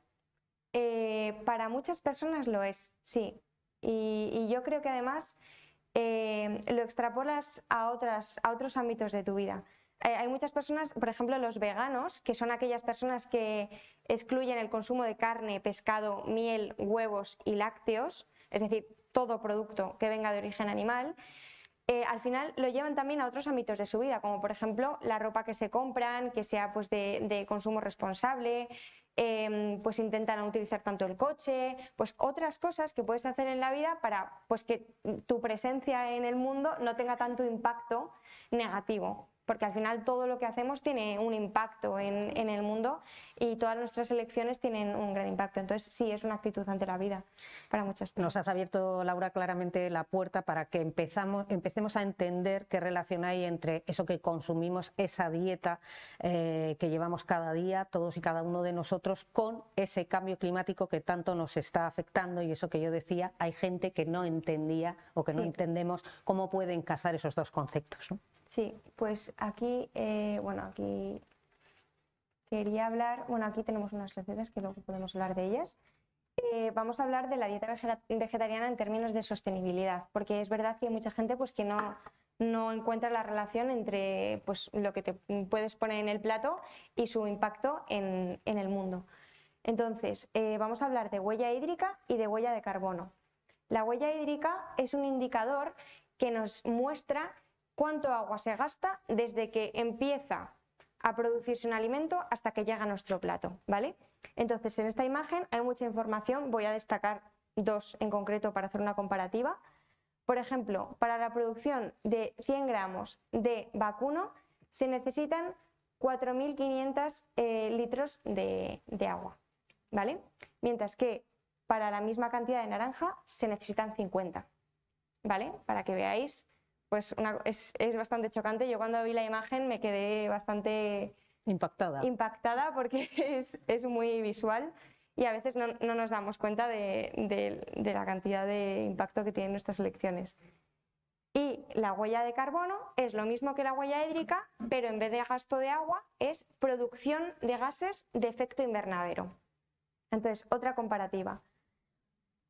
Eh, para muchas personas lo es, sí. Y, yo creo que además eh, lo extrapolas a, otros ámbitos de tu vida. Eh, hay muchas personas, por ejemplo, los veganos, que son aquellas personas que excluyen el consumo de carne, pescado, miel, huevos y lácteos, es decir, todo producto que venga de origen animal. Al final lo llevan también a otros ámbitos de su vida, como por ejemplo la ropa que se compran, que sea pues, de, consumo responsable, em, pues intentan utilizar tanto el coche, pues otras cosas que puedes hacer en la vida para pues, que tu presencia en el mundo no tenga tanto impacto negativo porque al final todo lo que hacemos tiene un impacto en, el mundo y todas nuestras elecciones tienen un gran impacto. Entonces, sí, es una actitud ante la vida para muchas personas. Nos has abierto, Laura, claramente la puerta para que empezamos, empecemos a entender qué relación hay entre eso que consumimos, esa dieta eh, que llevamos cada día, todos y cada uno de nosotros, con ese cambio climático que tanto nos está afectando y eso que yo decía, hay gente que no entendía o que no entendemos cómo pueden casar esos dos conceptos. Sí, pues aquí, eh, bueno, aquí quería hablar, bueno, aquí tenemos unas recetas que luego podemos hablar de ellas. Eh, vamos a hablar de la dieta vegetariana en términos de sostenibilidad, porque es verdad que hay mucha gente pues, que no, no encuentra la relación entre pues, lo que te puedes poner en el plato y su impacto en, el mundo. Entonces, eh, vamos a hablar de huella hídrica y de huella de carbono. La huella hídrica es un indicador que nos muestra cuánto agua se gasta desde que empieza a producirse un alimento hasta que llega a nuestro plato, ¿vale? Entonces, en esta imagen hay mucha información, voy a destacar dos en concreto para hacer una comparativa. Por ejemplo, para la producción de 100 gramos de vacuno se necesitan 4.500 eh, litros de, de agua, ¿vale? Mientras que para la misma cantidad de naranja se necesitan 50, ¿vale? Para que veáis pues es, bastante chocante. Yo cuando vi la imagen me quedé bastante impactada, impactada porque es, muy visual y a veces no, nos damos cuenta de, la cantidad de impacto que tienen nuestras elecciones. Y la huella de carbono es lo mismo que la huella hídrica, pero en vez de gasto de agua es producción de gases de efecto invernadero. Entonces, otra comparativa.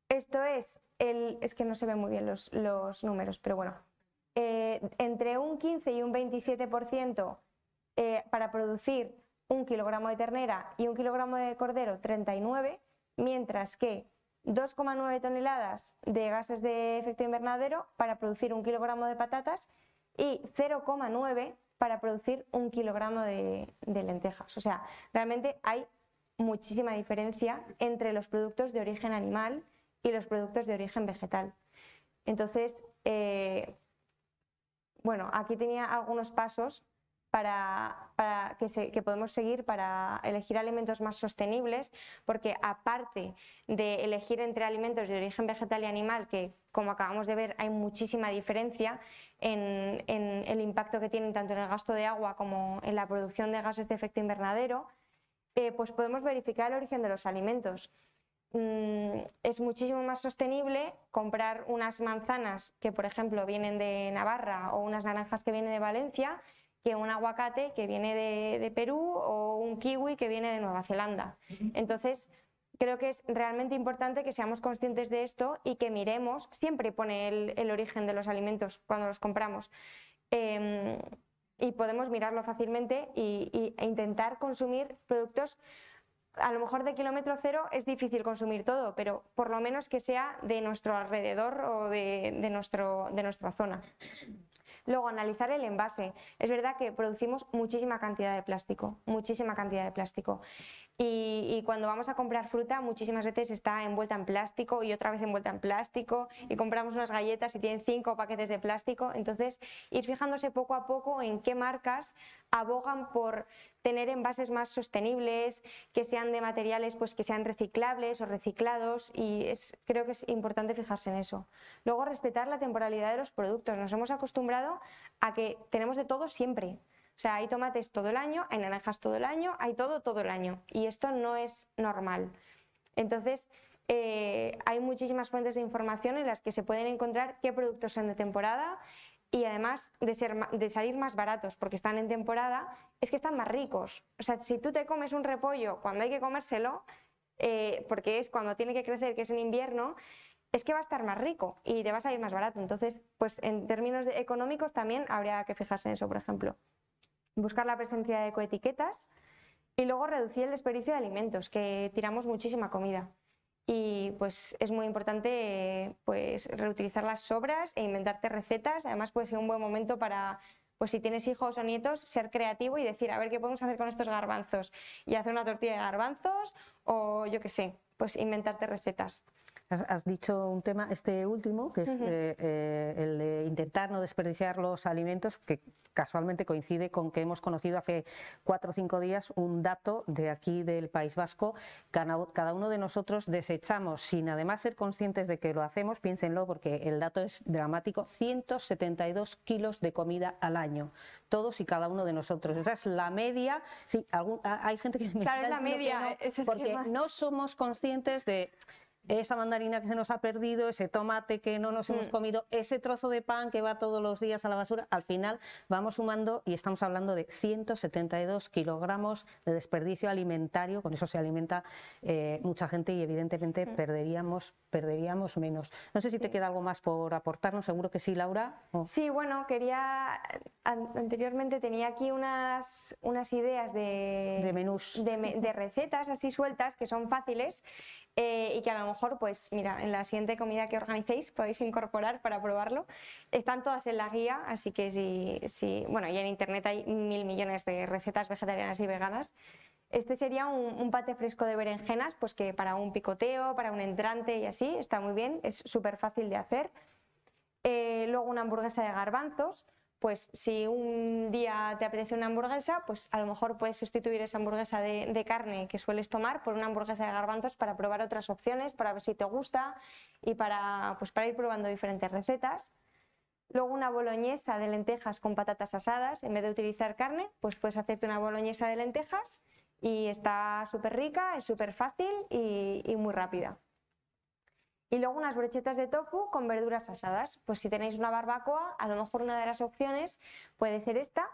Esto es el. Es que no se ven muy bien los, los números, pero bueno, eh, entre un 15 y un 27% eh, para producir un kilogramo de ternera y un kilogramo de cordero 39, mientras que 2,9 toneladas de gases de efecto invernadero para producir un kilogramo de patatas y 0,9 para producir un kilogramo de, lentejas. O sea, realmente hay muchísima diferencia entre los productos de origen animal y los productos de origen vegetal. Entonces, eh, bueno, aquí tenía algunos pasos para, que, podemos seguir para elegir alimentos más sostenibles, porque aparte de elegir entre alimentos de origen vegetal y animal, que como acabamos de ver hay muchísima diferencia en, el impacto que tienen tanto en el gasto de agua como en la producción de gases de efecto invernadero, eh, pues podemos verificar el origen de los alimentos. Mm, es muchísimo más sostenible comprar unas manzanas que, por ejemplo, vienen de Navarra o unas naranjas que vienen de Valencia que un aguacate que viene de, Perú o un kiwi que viene de Nueva Zelanda. Entonces, creo que es realmente importante que seamos conscientes de esto y que miremos, siempre pone el, origen de los alimentos cuando los compramos. Em, y podemos mirarlo fácilmente e intentar consumir productos a lo mejor de kilómetro cero es difícil consumir todo, pero por lo menos que sea de nuestro alrededor o de, nuestro, de nuestra zona. Luego, analizar el envase. Es verdad que producimos muchísima cantidad de plástico, muchísima cantidad de plástico. Y, cuando vamos a comprar fruta, muchísimas veces está envuelta en plástico y otra vez envuelta en plástico. Y compramos unas galletas y tienen cinco paquetes de plástico. Entonces, ir fijándose poco a poco en qué marcas abogan por tener envases más sostenibles, que sean de materiales pues, que sean reciclables o reciclados. Y creo que es importante fijarse en eso. Luego, respetar la temporalidad de los productos. Nos hemos acostumbrado a que tenemos de todo siempre. O sea, hay tomates todo el año, hay naranjas todo el año, hay todo todo el año. Y esto no es normal. Entonces, eh, hay muchísimas fuentes de información en las que se pueden encontrar qué productos son de temporada y además de, salir más baratos porque están en temporada, es que están más ricos. O sea, si tú te comes un repollo cuando hay que comérselo, eh, porque es cuando tiene que crecer, que es en invierno, es que va a estar más rico y te va a salir más barato. Entonces, pues en términos económicos también habría que fijarse en eso, por ejemplo. Buscar la presencia de ecoetiquetas y luego reducir el desperdicio de alimentos, que tiramos muchísima comida. Y pues es muy importante pues, reutilizar las sobras e inventarte recetas. Además puede ser un buen momento para pues si tienes hijos o nietos, ser creativo y decir, a ver qué podemos hacer con estos garbanzos y hacer una tortilla de garbanzos o yo qué sé, pues inventarte recetas. Has, dicho un tema, este último, que es eh, eh, el de intentar no desperdiciar los alimentos, que casualmente coincide con que hemos conocido hace cuatro o cinco días un dato de aquí del País Vasco. Cada, uno de nosotros desechamos, sin además ser conscientes de que lo hacemos, piénsenlo porque el dato es dramático, 172 kilos de comida al año. Todos y cada uno de nosotros. Esa es la media. Sí, hay gente que me claro, es la media, porque no somos conscientes de esa mandarina que se nos ha perdido, ese tomate que no nos hemos mm. comido, ese trozo de pan que va todos los días a la basura, al final vamos sumando y estamos hablando de 172 kilogramos de desperdicio alimentario, con eso se alimenta eh, mucha gente y evidentemente mm. perderíamos, perderíamos menos. No sé si te queda algo más por aportarnos, seguro que sí, Laura. Sí, bueno, quería, anteriormente tenía aquí unas, unas ideas de, de menús, de recetas así sueltas que son fáciles eh, y que a lo mejor, pues mira, en la siguiente comida que organicéis podéis incorporar para probarlo. Están todas en la guía, así que si, si bueno, y en internet hay mil millones de recetas vegetarianas y veganas. Este sería un, un, pate fresco de berenjenas, pues que para un picoteo, para un entrante y así, está muy bien, es súper fácil de hacer. Eh, luego una hamburguesa de garbanzos, pues si un día te apetece una hamburguesa, pues a lo mejor puedes sustituir esa hamburguesa de, carne que sueles tomar por una hamburguesa de garbanzos para probar otras opciones, para ver si te gusta y para, pues para ir probando diferentes recetas. Luego una boloñesa de lentejas con patatas asadas, en vez de utilizar carne, pues puedes hacerte una boloñesa de lentejas y está súper rica, es súper fácil y muy rápida. Y luego unas brochetas de tofu con verduras asadas. Pues si tenéis una barbacoa, a lo mejor una de las opciones puede ser esta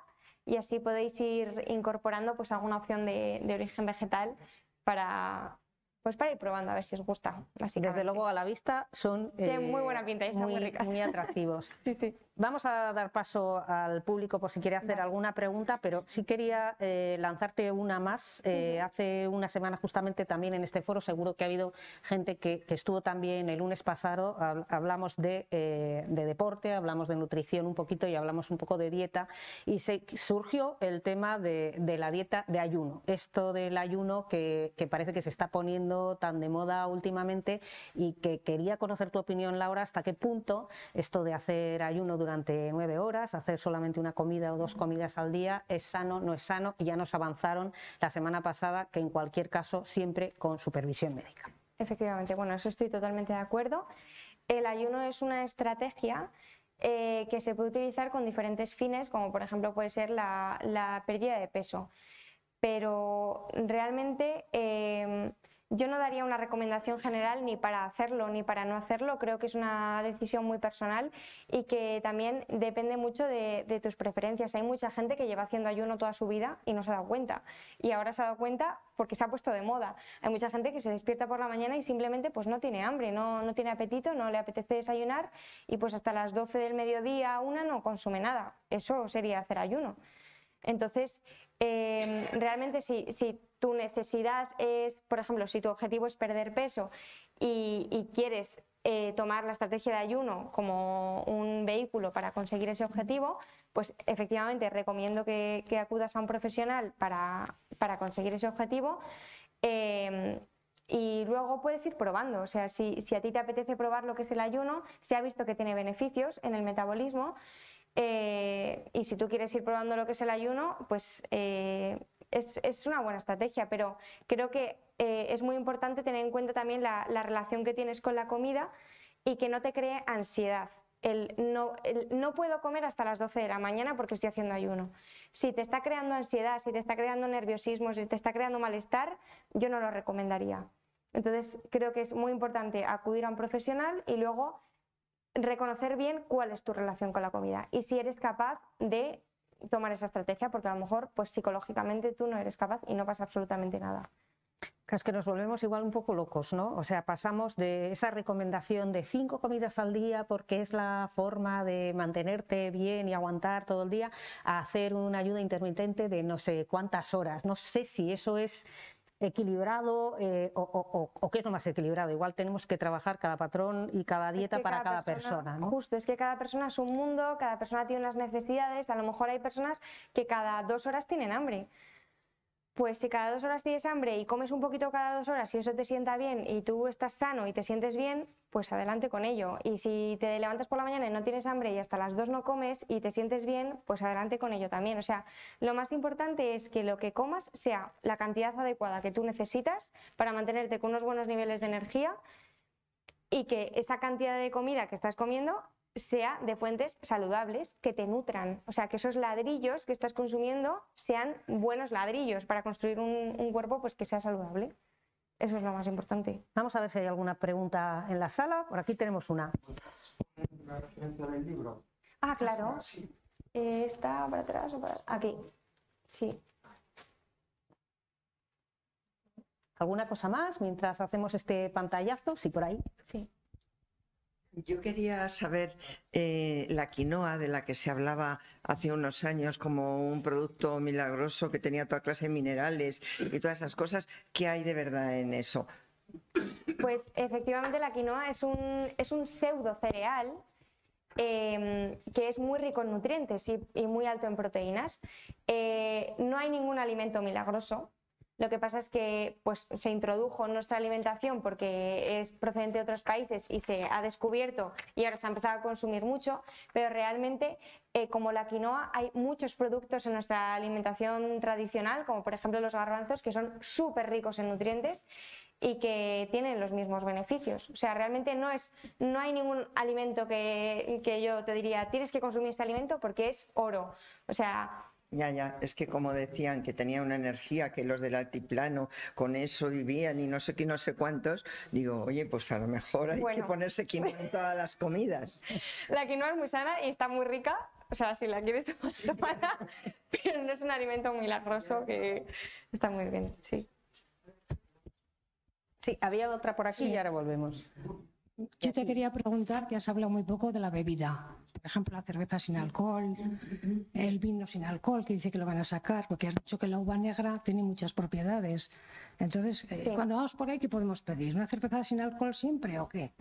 y así podéis ir incorporando pues alguna opción de, de origen vegetal para, pues para ir probando a ver si os gusta. Desde luego a la vista son muy buena eh, pinta y muy, muy, ricas. muy atractivos. Vamos a dar paso al público por si quiere hacer alguna pregunta, pero sí quería eh, lanzarte una más. Eh, hace una semana justamente también en este foro seguro que ha habido gente que, estuvo también el lunes pasado. Hablamos de, deporte, hablamos de nutrición un poquito y hablamos un poco de dieta y se, surgió el tema de, la dieta de ayuno. Esto del ayuno que parece que se está poniendo tan de moda últimamente y que quería conocer tu opinión, Laura, hasta qué punto esto de hacer ayuno durante nueve horas, hacer solamente una comida o dos comidas al día, es sano, no es sano, y ya nos avanzaron la semana pasada que en cualquier caso siempre con supervisión médica. Efectivamente, bueno, eso estoy totalmente de acuerdo. El ayuno es una estrategia eh, que se puede utilizar con diferentes fines, como por ejemplo puede ser la, pérdida de peso. Pero realmente eh, yo no daría una recomendación general ni para hacerlo ni para no hacerlo, creo que es una decisión muy personal y que también depende mucho de, tus preferencias. Hay mucha gente que lleva haciendo ayuno toda su vida y no se ha dado cuenta y ahora se ha dado cuenta porque se ha puesto de moda. Hay mucha gente que se despierta por la mañana y simplemente pues no tiene hambre, no, no tiene apetito, no le apetece desayunar y pues hasta las 12 del mediodía, una no consume nada. Eso sería hacer ayuno. Entonces, em, realmente si, si, tu necesidad es, por ejemplo, si tu objetivo es perder peso y, quieres eh, tomar la estrategia de ayuno como un vehículo para conseguir ese objetivo, pues efectivamente recomiendo que, acudas a un profesional para, conseguir ese objetivo. Em, y luego puedes ir probando, o sea, si, si a ti te apetece probar lo que es el ayuno, se ha visto que tiene beneficios en el metabolismo eh, y si tú quieres ir probando lo que es el ayuno, pues eh, es, una buena estrategia, pero creo que eh, es muy importante tener en cuenta también la, relación que tienes con la comida y que no te cree ansiedad. no, no puedo comer hasta las 12 de la mañana porque estoy haciendo ayuno. Si te está creando ansiedad, si te está creando nerviosismo, si te está creando malestar, yo no lo recomendaría. Entonces, creo que es muy importante acudir a un profesional y luego reconocer bien cuál es tu relación con la comida y si eres capaz de tomar esa estrategia, porque a lo mejor pues psicológicamente tú no eres capaz y no pasa absolutamente nada. Es que nos volvemos igual un poco locos, ¿no? O sea, pasamos de esa recomendación de cinco comidas al día porque es la forma de mantenerte bien y aguantar todo el día a hacer una ayuda intermitente de no sé cuántas horas. No sé si eso es equilibrado eh, o, o- o qué es lo más equilibrado. Igual tenemos que trabajar cada patrón y cada Es dieta que para cada persona, ¿no? Justo, es que cada persona es un mundo, cada persona tiene unas necesidades. A lo mejor hay personas que cada dos horas tienen hambre. Pues si cada dos horas tienes hambre y comes un poquito cada dos horas y eso te sienta bien y tú estás sano y te sientes bien, pues adelante con ello. Y si te levantas por la mañana y no tienes hambre y hasta las dos no comes y te sientes bien, pues adelante con ello también. O sea, lo más importante es que lo que comas sea la cantidad adecuada que tú necesitas para mantenerte con unos buenos niveles de energía y que esa cantidad de comida que estás comiendo sea de fuentes saludables que te nutran. O sea, que esos ladrillos que estás consumiendo sean buenos ladrillos para construir un, un cuerpo pues, que sea saludable. Eso es lo más importante. Vamos a ver si hay alguna pregunta en la sala. Por aquí tenemos una. Una referencia del libro. Ah, claro. Sí. Eh, ¿Está para atrás o para Aquí. Sí. ¿Alguna cosa más mientras hacemos este pantallazo? Sí, por ahí. Sí. Yo quería saber eh, la quinoa de la que se hablaba hace unos años como un producto milagroso que tenía toda clase de minerales y todas esas cosas. ¿Qué hay de verdad en eso? Pues efectivamente la quinoa es un, es un pseudo cereal eh, que es muy rico en nutrientes y, y muy alto en proteínas. Eh, no hay ningún alimento milagroso. Lo que pasa es que pues, se introdujo en nuestra alimentación porque es procedente de otros países y se ha descubierto y ahora se ha empezado a consumir mucho, pero realmente eh, como la quinoa hay muchos productos en nuestra alimentación tradicional, como por ejemplo los garbanzos, que son súper ricos en nutrientes y que tienen los mismos beneficios. O sea, realmente no, es, no hay ningún alimento que, que yo te diría, tienes que consumir este alimento porque es oro. O sea, Ya, ya, es que como decían que tenía una energía, que los del altiplano con eso vivían y no sé qué, no sé cuántos, digo, oye, pues a lo mejor hay que ponerse quinoa en todas las comidas. la quinoa es muy sana y está muy rica. O sea, si la quieres tomar, pero no es un alimento milagroso que está muy bien, sí. Sí, había otra por aquí Sí. y ahora volvemos. Yo te quería preguntar que has hablado muy poco de la bebida. Por ejemplo, la cerveza sin alcohol, el vino sin alcohol, que dice que lo van a sacar, porque has dicho que la uva negra tiene muchas propiedades. Entonces, eh, Sí. cuando vamos por ahí, ¿qué podemos pedir? ¿Una cerveza sin alcohol siempre o qué?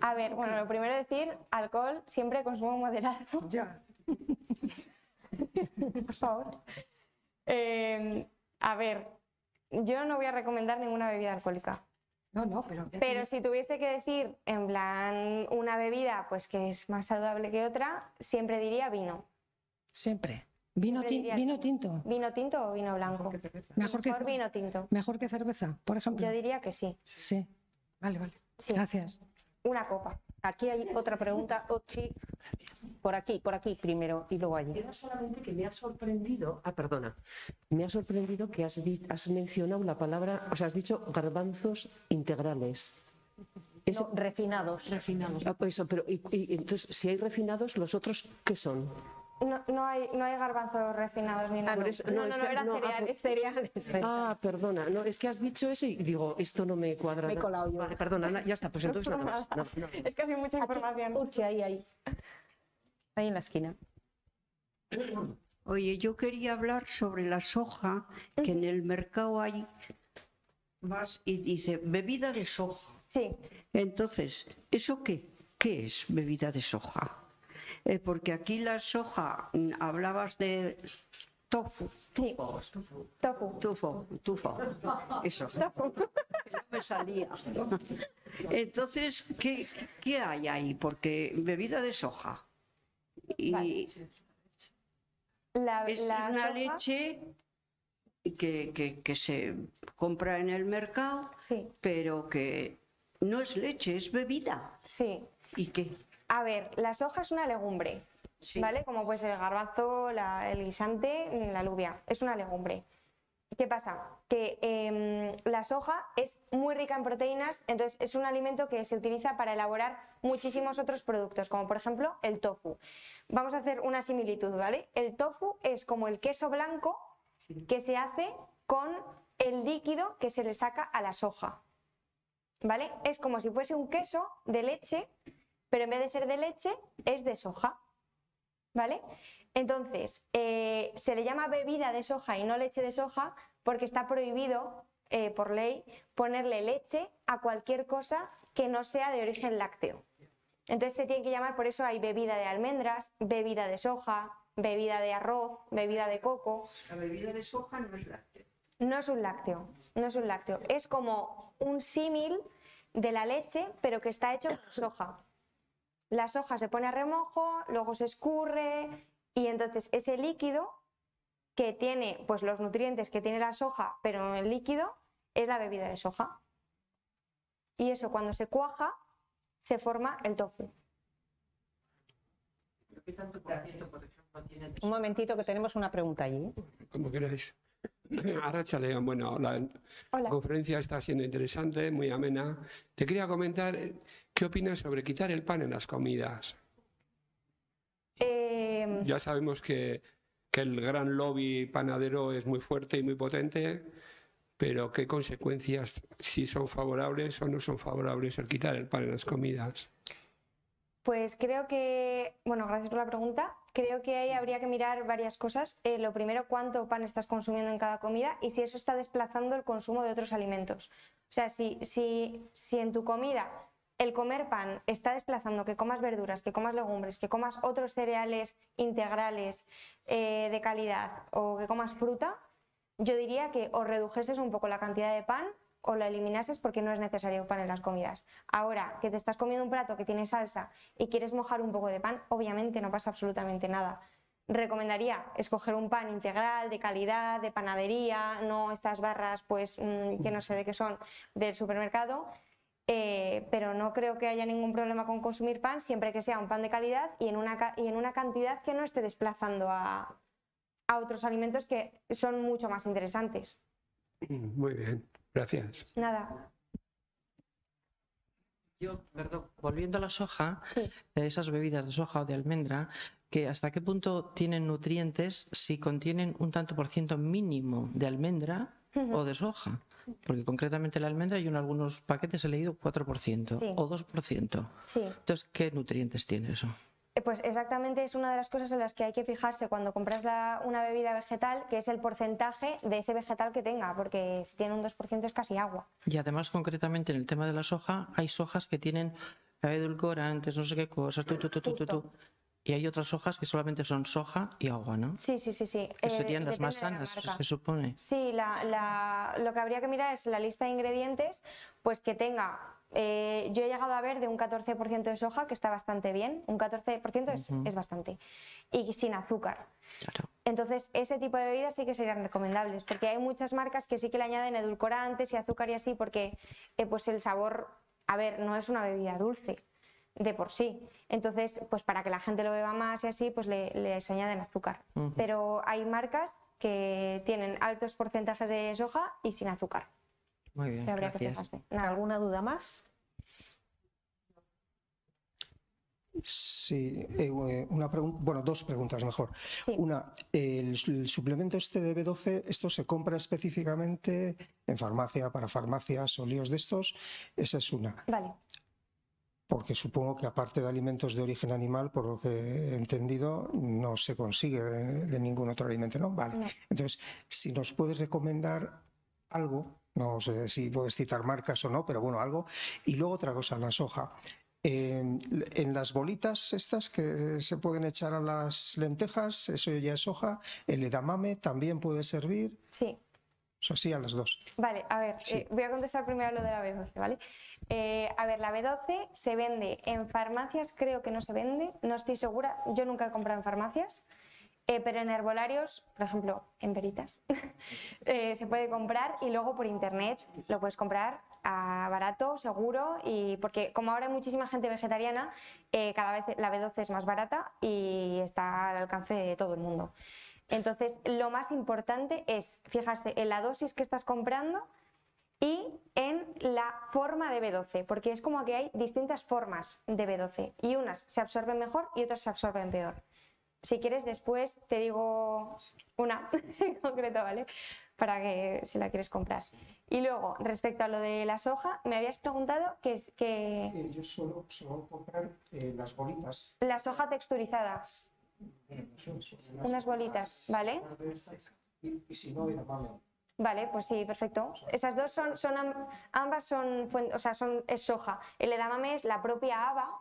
A ver, bueno, lo primero decir, alcohol siempre consumo moderado. Ya. por favor. Eh, a ver, yo no voy a recomendar ninguna bebida alcohólica. No, no, pero... Pero si tuviese que decir, en plan, una bebida pues que es más saludable que otra, siempre diría vino. Siempre. Vino, Siempre tin- diría vino que- tinto. ¿Vino tinto o vino blanco? Mejor que, Mejor vino tinto. mejor que cerveza, por ejemplo. Yo diría que sí. Sí. Vale, vale. Sí. Gracias. Una copa. Aquí hay otra pregunta, Ochi. Por aquí, por aquí primero y luego allí. Era solamente que me ha sorprendido, ah, perdona, me ha sorprendido que has, has mencionado la palabra, o sea, has dicho garbanzos integrales. Ese- No, refinados. refinados. Ah, pues eso, pero y, y entonces, si hay refinados, ¿los otros qué son? No, no hay, no hay garbanzos refinados ni nada. por eso- no, no, no, es no, que- eran no, ah, cereales. Cereales. Ah, perdona, no, es que has dicho eso y digo, esto no me cuadra. Me he nada. colado yo. Vale, perdona, Ana, ya está, pues entonces nada más. No, no. Es casi mucha información. Uchi, ahí, ahí. Ahí en la esquina. Oye, yo quería hablar sobre la soja, que en el mercado hay, vas y dice bebida de soja. Sí, Entonces, ¿eso qué? ¿Qué es bebida de soja? Eh, porque aquí la soja, mm, hablabas de tofu, sí. Tofu. tufo, tufo, eso. Que no me salía. Entonces, ¿qué, qué hay ahí? Porque bebida de soja. Y, Vale. La, Es la una soja- leche que, que- que se compra en el mercado, Sí, pero que no es leche, es bebida. sí. ¿Y qué? A ver, la soja es una legumbre, Sí. ¿vale? Como puede ser el garbanzo, la- el guisante, mm, la alubia. Es una legumbre. ¿Qué pasa? Que em, la soja es muy rica en proteínas, entonces es un alimento que se utiliza para elaborar muchísimos otros productos, como por ejemplo el tofu. Vamos a hacer una similitud, ¿vale? El tofu es como el queso blanco que se hace con el líquido que se le saca a la soja. ¿Vale? Es como si fuese un queso de leche, pero en vez de ser de leche, es de soja. ¿Vale? Entonces, eh, se le llama bebida de soja y no leche de soja porque está prohibido eh, por ley ponerle leche a cualquier cosa que no sea de origen lácteo. Entonces se tiene que llamar, por eso hay bebida de almendras, bebida de soja, bebida de arroz, bebida de coco. La bebida de soja no es lácteo. No es un lácteo, no es un lácteo. Es como un símil de la leche, pero que está hecho con soja. La soja se pone a remojo, luego se escurre y entonces ese líquido que tiene pues los nutrientes que tiene la soja, pero en el líquido, es la bebida de soja. Y eso cuando se cuaja, se forma el tofu. ¿Pero qué tanto por ciento, por ejemplo, tiene de Un momentito que tenemos una pregunta allí. ¿eh? como queráis. Arracha León, bueno, la Hola. conferencia está siendo interesante, muy amena. Te quería comentar, eh, ¿qué opinas sobre quitar el pan en las comidas? Eh, Ya sabemos que, que el gran lobby panadero es muy fuerte y muy potente, pero ¿qué consecuencias, si son favorables o no son favorables el quitar el pan en las comidas? Pues creo que, bueno, gracias por la pregunta. Creo que ahí habría que mirar varias cosas. Eh, lo primero, cuánto pan estás consumiendo en cada comida y si eso está desplazando el consumo de otros alimentos. O sea, si, si, si en tu comida el comer pan está desplazando que comas verduras, que comas legumbres, que comas otros cereales integrales eh, de calidad o que comas fruta, yo diría que o redujeses un poco la cantidad de pan o la eliminases porque no es necesario pan en las comidas. Ahora que te estás comiendo un plato que tiene salsa y quieres mojar un poco de pan, obviamente no pasa absolutamente nada. Recomendaría escoger un pan integral, de calidad, de panadería, no estas barras pues mm, que no sé de qué son del supermercado. Eh, pero no creo que haya ningún problema con consumir pan siempre que sea un pan de calidad y en una, y en una cantidad que no esté desplazando a, a otros alimentos que son mucho más interesantes. Muy bien, gracias. Nada. Yo, perdón, volviendo a la soja, Sí. esas bebidas de soja o de almendra, que hasta qué punto tienen nutrientes si contienen un tanto por ciento mínimo de almendra o de soja. Porque concretamente la almendra, yo en algunos paquetes he leído 4% Sí. o 2%. Sí. Entonces, ¿qué nutrientes tiene eso? Eh, Pues exactamente es una de las cosas en las que hay que fijarse cuando compras la- una bebida vegetal, que es el porcentaje de ese vegetal que tenga, porque si tiene un 2% es casi agua. Y además, concretamente en el tema de la soja, hay sojas que tienen edulcorantes, no sé qué cosas, tú, tú, tú, tú, tú, tú. Justo. Y hay otras sojas que solamente son soja y agua, ¿no? Sí, sí, sí, sí. Que Eh, serían las más la sanas, marca. se supone. Sí, la- la- lo que habría que mirar es la lista de ingredientes, pues que tenga, eh, yo he llegado a ver de un 14% de soja, que está bastante bien, un 14% es, bastante, y sin azúcar. Claro. Entonces, ese tipo de bebidas sí que serían recomendables, porque hay muchas marcas que sí que le añaden edulcorantes y azúcar y así, porque eh, pues el sabor, a ver, no es una bebida dulce de por sí. Entonces, pues para que la gente lo beba más y así, pues le, les añaden azúcar. Pero hay marcas que tienen altos porcentajes de soja y sin azúcar, Muy bien, que habría que gracias. fijarse. Nada. ¿Alguna duda más? Sí, eh, una pregunta, bueno, dos preguntas mejor. Sí. Una, el, su- el suplemento este de B12, ¿esto se compra específicamente en farmacia, para farmacias o líos de estos? Esa es una. Vale, Porque supongo que aparte de alimentos de origen animal, por lo que he entendido, no se consigue de, de ningún otro alimento, ¿no? Vale. No. Entonces, si nos puedes recomendar algo, no sé si puedes citar marcas o no, pero bueno, algo. Y luego otra cosa, la soja. En las bolitas estas que se pueden echar a las lentejas, eso ya es soja. El edamame también puede servir. sí. O sea, sí a las dos. Vale, a ver, Sí. eh, voy a contestar primero lo de la B12, ¿vale? Eh, a ver, la B12 se vende en farmacias, creo que no se vende, no estoy segura, yo nunca he comprado en farmacias. Eh, pero en herbolarios, por ejemplo, en Veritas, eh, se puede comprar y luego por internet lo puedes comprar a barato, seguro, y porque como ahora hay muchísima gente vegetariana, eh, cada vez la B12 es más barata y está al alcance de todo el mundo. Entonces, lo más importante es fijarse en la dosis que estás comprando y en la forma de B12, porque es como que hay distintas formas de B12 y unas se absorben mejor y otras se absorben peor. Si quieres, después te digo una en concreto, ¿vale? Para que si la quieres comprar. Y luego, respecto a lo de la soja, me habías preguntado que es que Eh, yo suelo, suelo comprar eh, las bolitas. la soja texturizada, unas bolitas, ¿vale? Y, y si no, edamame. Vale, pues sí, perfecto. Esas dos son, son am- ambas son, o sea, son es soja. El edamame es la propia haba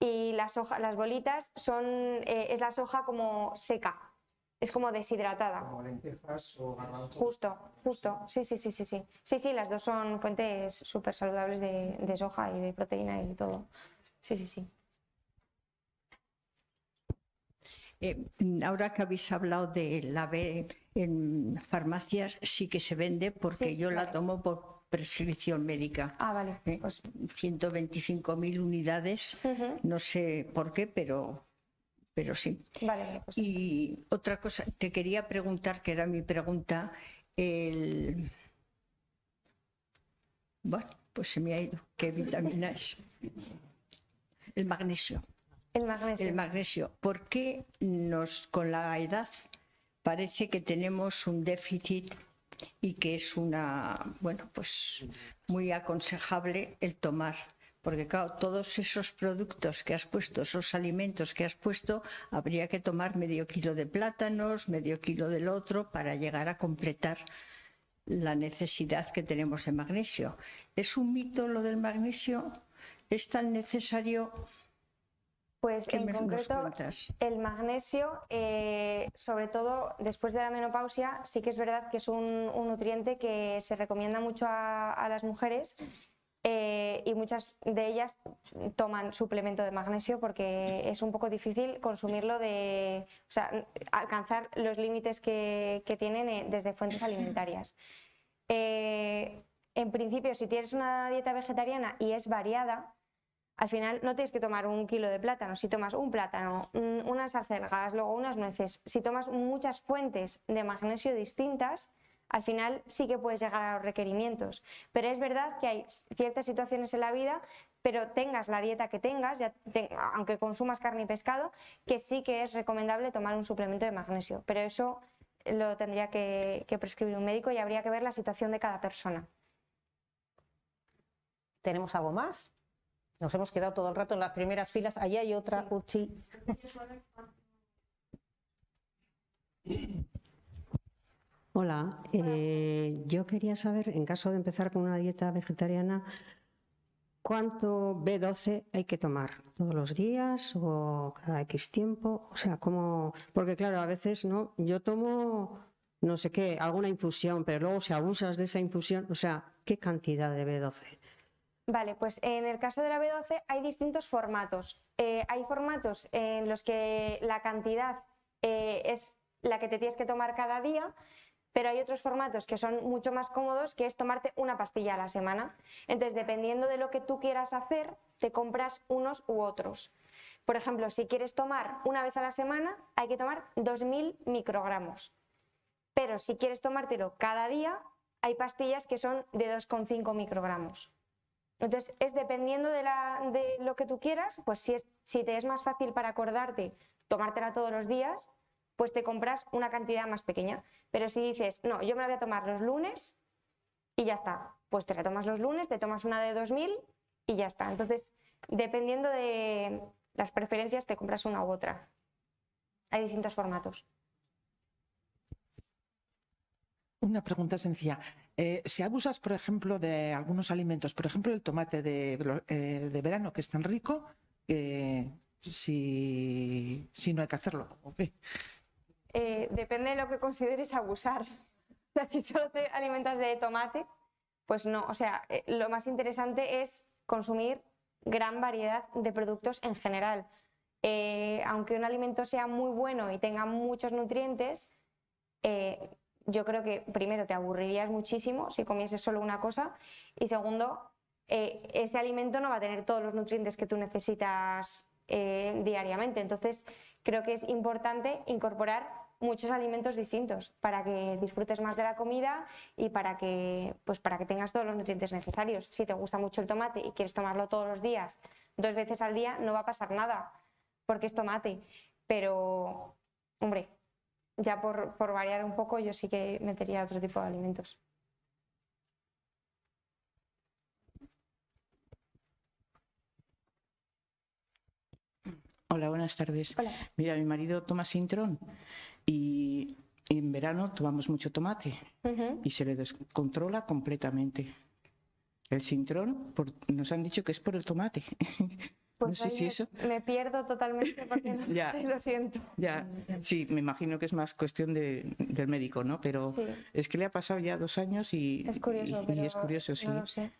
y la soja, las bolitas son eh, es la soja como seca, es como deshidratada. Como lentejas o garbanzos. Justo, justo. Sí, sí, sí, sí, sí. Sí, sí, las dos son fuentes súper saludables de, de soja y de proteína y todo. Sí, sí, sí. Eh, ahora que habéis hablado de la B en farmacias, sí que se vende porque Sí, yo la tomo por prescripción médica. Ah, vale. Eh, Pues 125.000 unidades, no sé por qué, pero, pero sí. Vale, pues Y otra cosa, te quería preguntar, que era mi pregunta, el... Bueno, pues se me ha ido. ¿Qué vitamina es? El magnesio. el magnesio. El magnesio. ¿Por qué nos, con la edad parece que tenemos un déficit y que es una, bueno, pues muy aconsejable el tomar? Porque todos esos productos que has puesto, esos alimentos que has puesto, habría que tomar medio kilo de plátanos, medio kilo del otro para llegar a completar la necesidad que tenemos de magnesio. ¿Es un mito lo del magnesio? ¿Es tan necesario? Pues ¿Qué en concreto, el magnesio, eh, sobre todo después de la menopausia, sí que es verdad que es un, un nutriente que se recomienda mucho a, a las mujeres eh, y muchas de ellas toman suplemento de magnesio porque es un poco difícil consumirlo de, o sea, alcanzar los límites que, que tienen eh, desde fuentes alimentarias. Eh, en principio, si tienes una dieta vegetariana y es variada, al final no tienes que tomar un kilo de plátano. Si tomas un plátano, mm, unas acelgas, luego unas nueces, si tomas muchas fuentes de magnesio distintas, al final sí que puedes llegar a los requerimientos. Pero es verdad que hay ciertas situaciones en la vida, pero tengas la dieta que tengas, ya te- aunque consumas carne y pescado, que sí que es recomendable tomar un suplemento de magnesio. Pero eso lo tendría que, que prescribir un médico y habría que ver la situación de cada persona. ¿Tenemos algo más? Nos hemos quedado todo el rato en las primeras filas. Allí hay otra, Urchi. Hola, eh, yo quería saber, en caso de empezar con una dieta vegetariana, ¿cuánto B12 hay que tomar? ¿Todos los días o cada X tiempo? O sea, ¿cómo? Porque claro, a veces no, yo tomo no sé qué, alguna infusión, pero luego si abusas de esa infusión, o sea, ¿qué cantidad de B12? Vale, pues en el caso de la B12 hay distintos formatos. Eh, hay formatos en los que la cantidad eh, es la que te tienes que tomar cada día, pero hay otros formatos que son mucho más cómodos, que es tomarte una pastilla a la semana. Entonces, dependiendo de lo que tú quieras hacer, te compras unos u otros. Por ejemplo, si quieres tomar una vez a la semana, hay que tomar 2.000 microgramos. Pero si quieres tomártelo cada día, hay pastillas que son de 2,5 microgramos. Entonces, es dependiendo de, la- de lo que tú quieras, pues si, es, si te es más fácil para acordarte tomártela todos los días, pues te compras una cantidad más pequeña. Pero si dices, no, yo me la voy a tomar los lunes y ya está, pues te la tomas los lunes, te tomas una de 2000 y ya está. Entonces, dependiendo de las preferencias, te compras una u otra. Hay distintos formatos. Una pregunta sencilla. Eh, si abusas, por ejemplo, de algunos alimentos, por ejemplo, el tomate de, eh, verano, que es tan rico, eh, si, no hay que hacerlo. depende de lo que consideres abusar. O sea, si solo te alimentas de tomate, pues no. O sea, lo más interesante es consumir gran variedad de productos en general. aunque un alimento sea muy bueno y tenga muchos nutrientes, yo creo que primero te aburrirías muchísimo si comieses solo una cosa y segundo, eh, ese alimento no va a tener todos los nutrientes que tú necesitas eh, diariamente. Entonces, creo que es importante incorporar muchos alimentos distintos para que disfrutes más de la comida y para que, pues, para que tengas todos los nutrientes necesarios. Si te gusta mucho el tomate y quieres tomarlo todos los días, dos veces al día, no va a pasar nada, porque es tomate. Pero, hombre, ya por, por variar un poco, yo sí que metería otro tipo de alimentos. Hola, buenas tardes. Hola. Mira, mi marido toma Sintrón y en verano tomamos mucho tomate y se le descontrola completamente. El Sintrón, por- nos han dicho que es por el tomate. no Pues sé ahí si me, eso. me pierdo totalmente porque no Ya. sé, lo siento. Ya, sí, me imagino que es más cuestión de- del médico, ¿no? Pero Sí. es que le ha pasado ya dos años y, Es curioso, y- y es curioso, sí. no lo sé.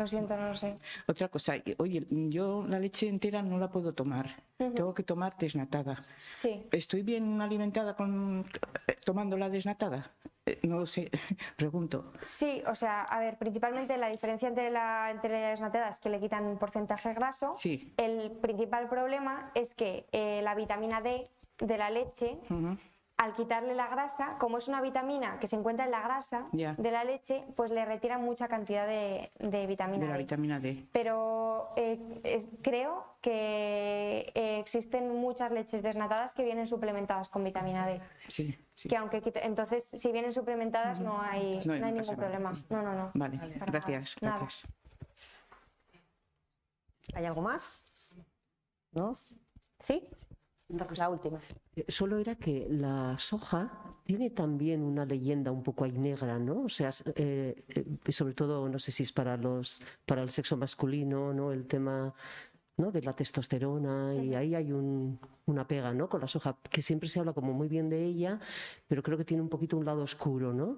Lo siento, no lo sé. Otra cosa, y- oye, yo la leche entera no la puedo tomar. Tengo que tomar desnatada. Sí. ¿Estoy bien alimentada con eh, tomando la desnatada? Eh, No lo sé, pregunto. Sí, o sea, a ver, principalmente la diferencia entre la, entre la desnatada es que le quitan un porcentaje graso. Sí. El principal problema es que eh, la vitamina D de la leche. Al quitarle la grasa, como es una vitamina que se encuentra en la grasa de la leche, pues le retiran mucha cantidad de, de vitamina de la D. vitamina D. Pero eh, eh, creo que eh, existen muchas leches desnatadas que vienen suplementadas con vitamina D. Sí, sí. Que aunque entonces, si vienen suplementadas, no hay, No hay- no hay no ningún problema. No, no, no. Vale, gracias, nada. Nada. gracias. ¿Hay algo más? ¿No? ¿Sí? La última. Eh, Solo era que la soja tiene también una leyenda un poco ahí negra, ¿no? O sea, eh, eh, sobre todo, no sé si es para los, para el sexo masculino, ¿no? El tema ¿no? de la testosterona y ahí hay un- una pega, ¿no? Con la soja, que siempre se habla como muy bien de ella, pero creo que tiene un poquito un lado oscuro, ¿no?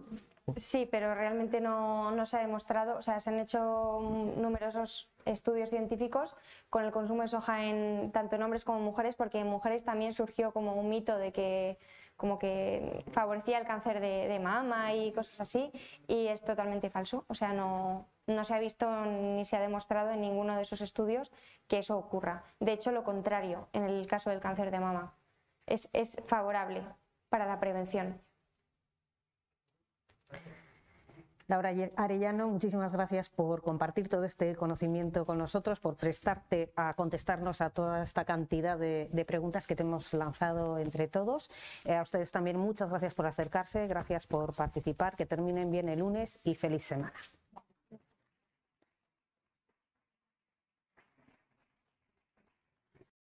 Sí, pero realmente no, no se ha demostrado, o sea, se han hecho numerosos estudios científicos con el consumo de soja en tanto en hombres como en mujeres, porque en mujeres también surgió como un mito de que como que favorecía el cáncer de, de mama y cosas así, y es totalmente falso. O sea, no, no se ha visto ni se ha demostrado en ninguno de esos estudios que eso ocurra. De hecho, lo contrario, en el caso del cáncer de mama, es, es favorable para la prevención. Laura Arellano, muchísimas gracias por compartir todo este conocimiento con nosotros, por prestarte a contestarnos a toda esta cantidad de, preguntas que te hemos lanzado entre todos. Eh, a ustedes también muchas gracias por acercarse, gracias por participar, que terminen bien el lunes y feliz semana.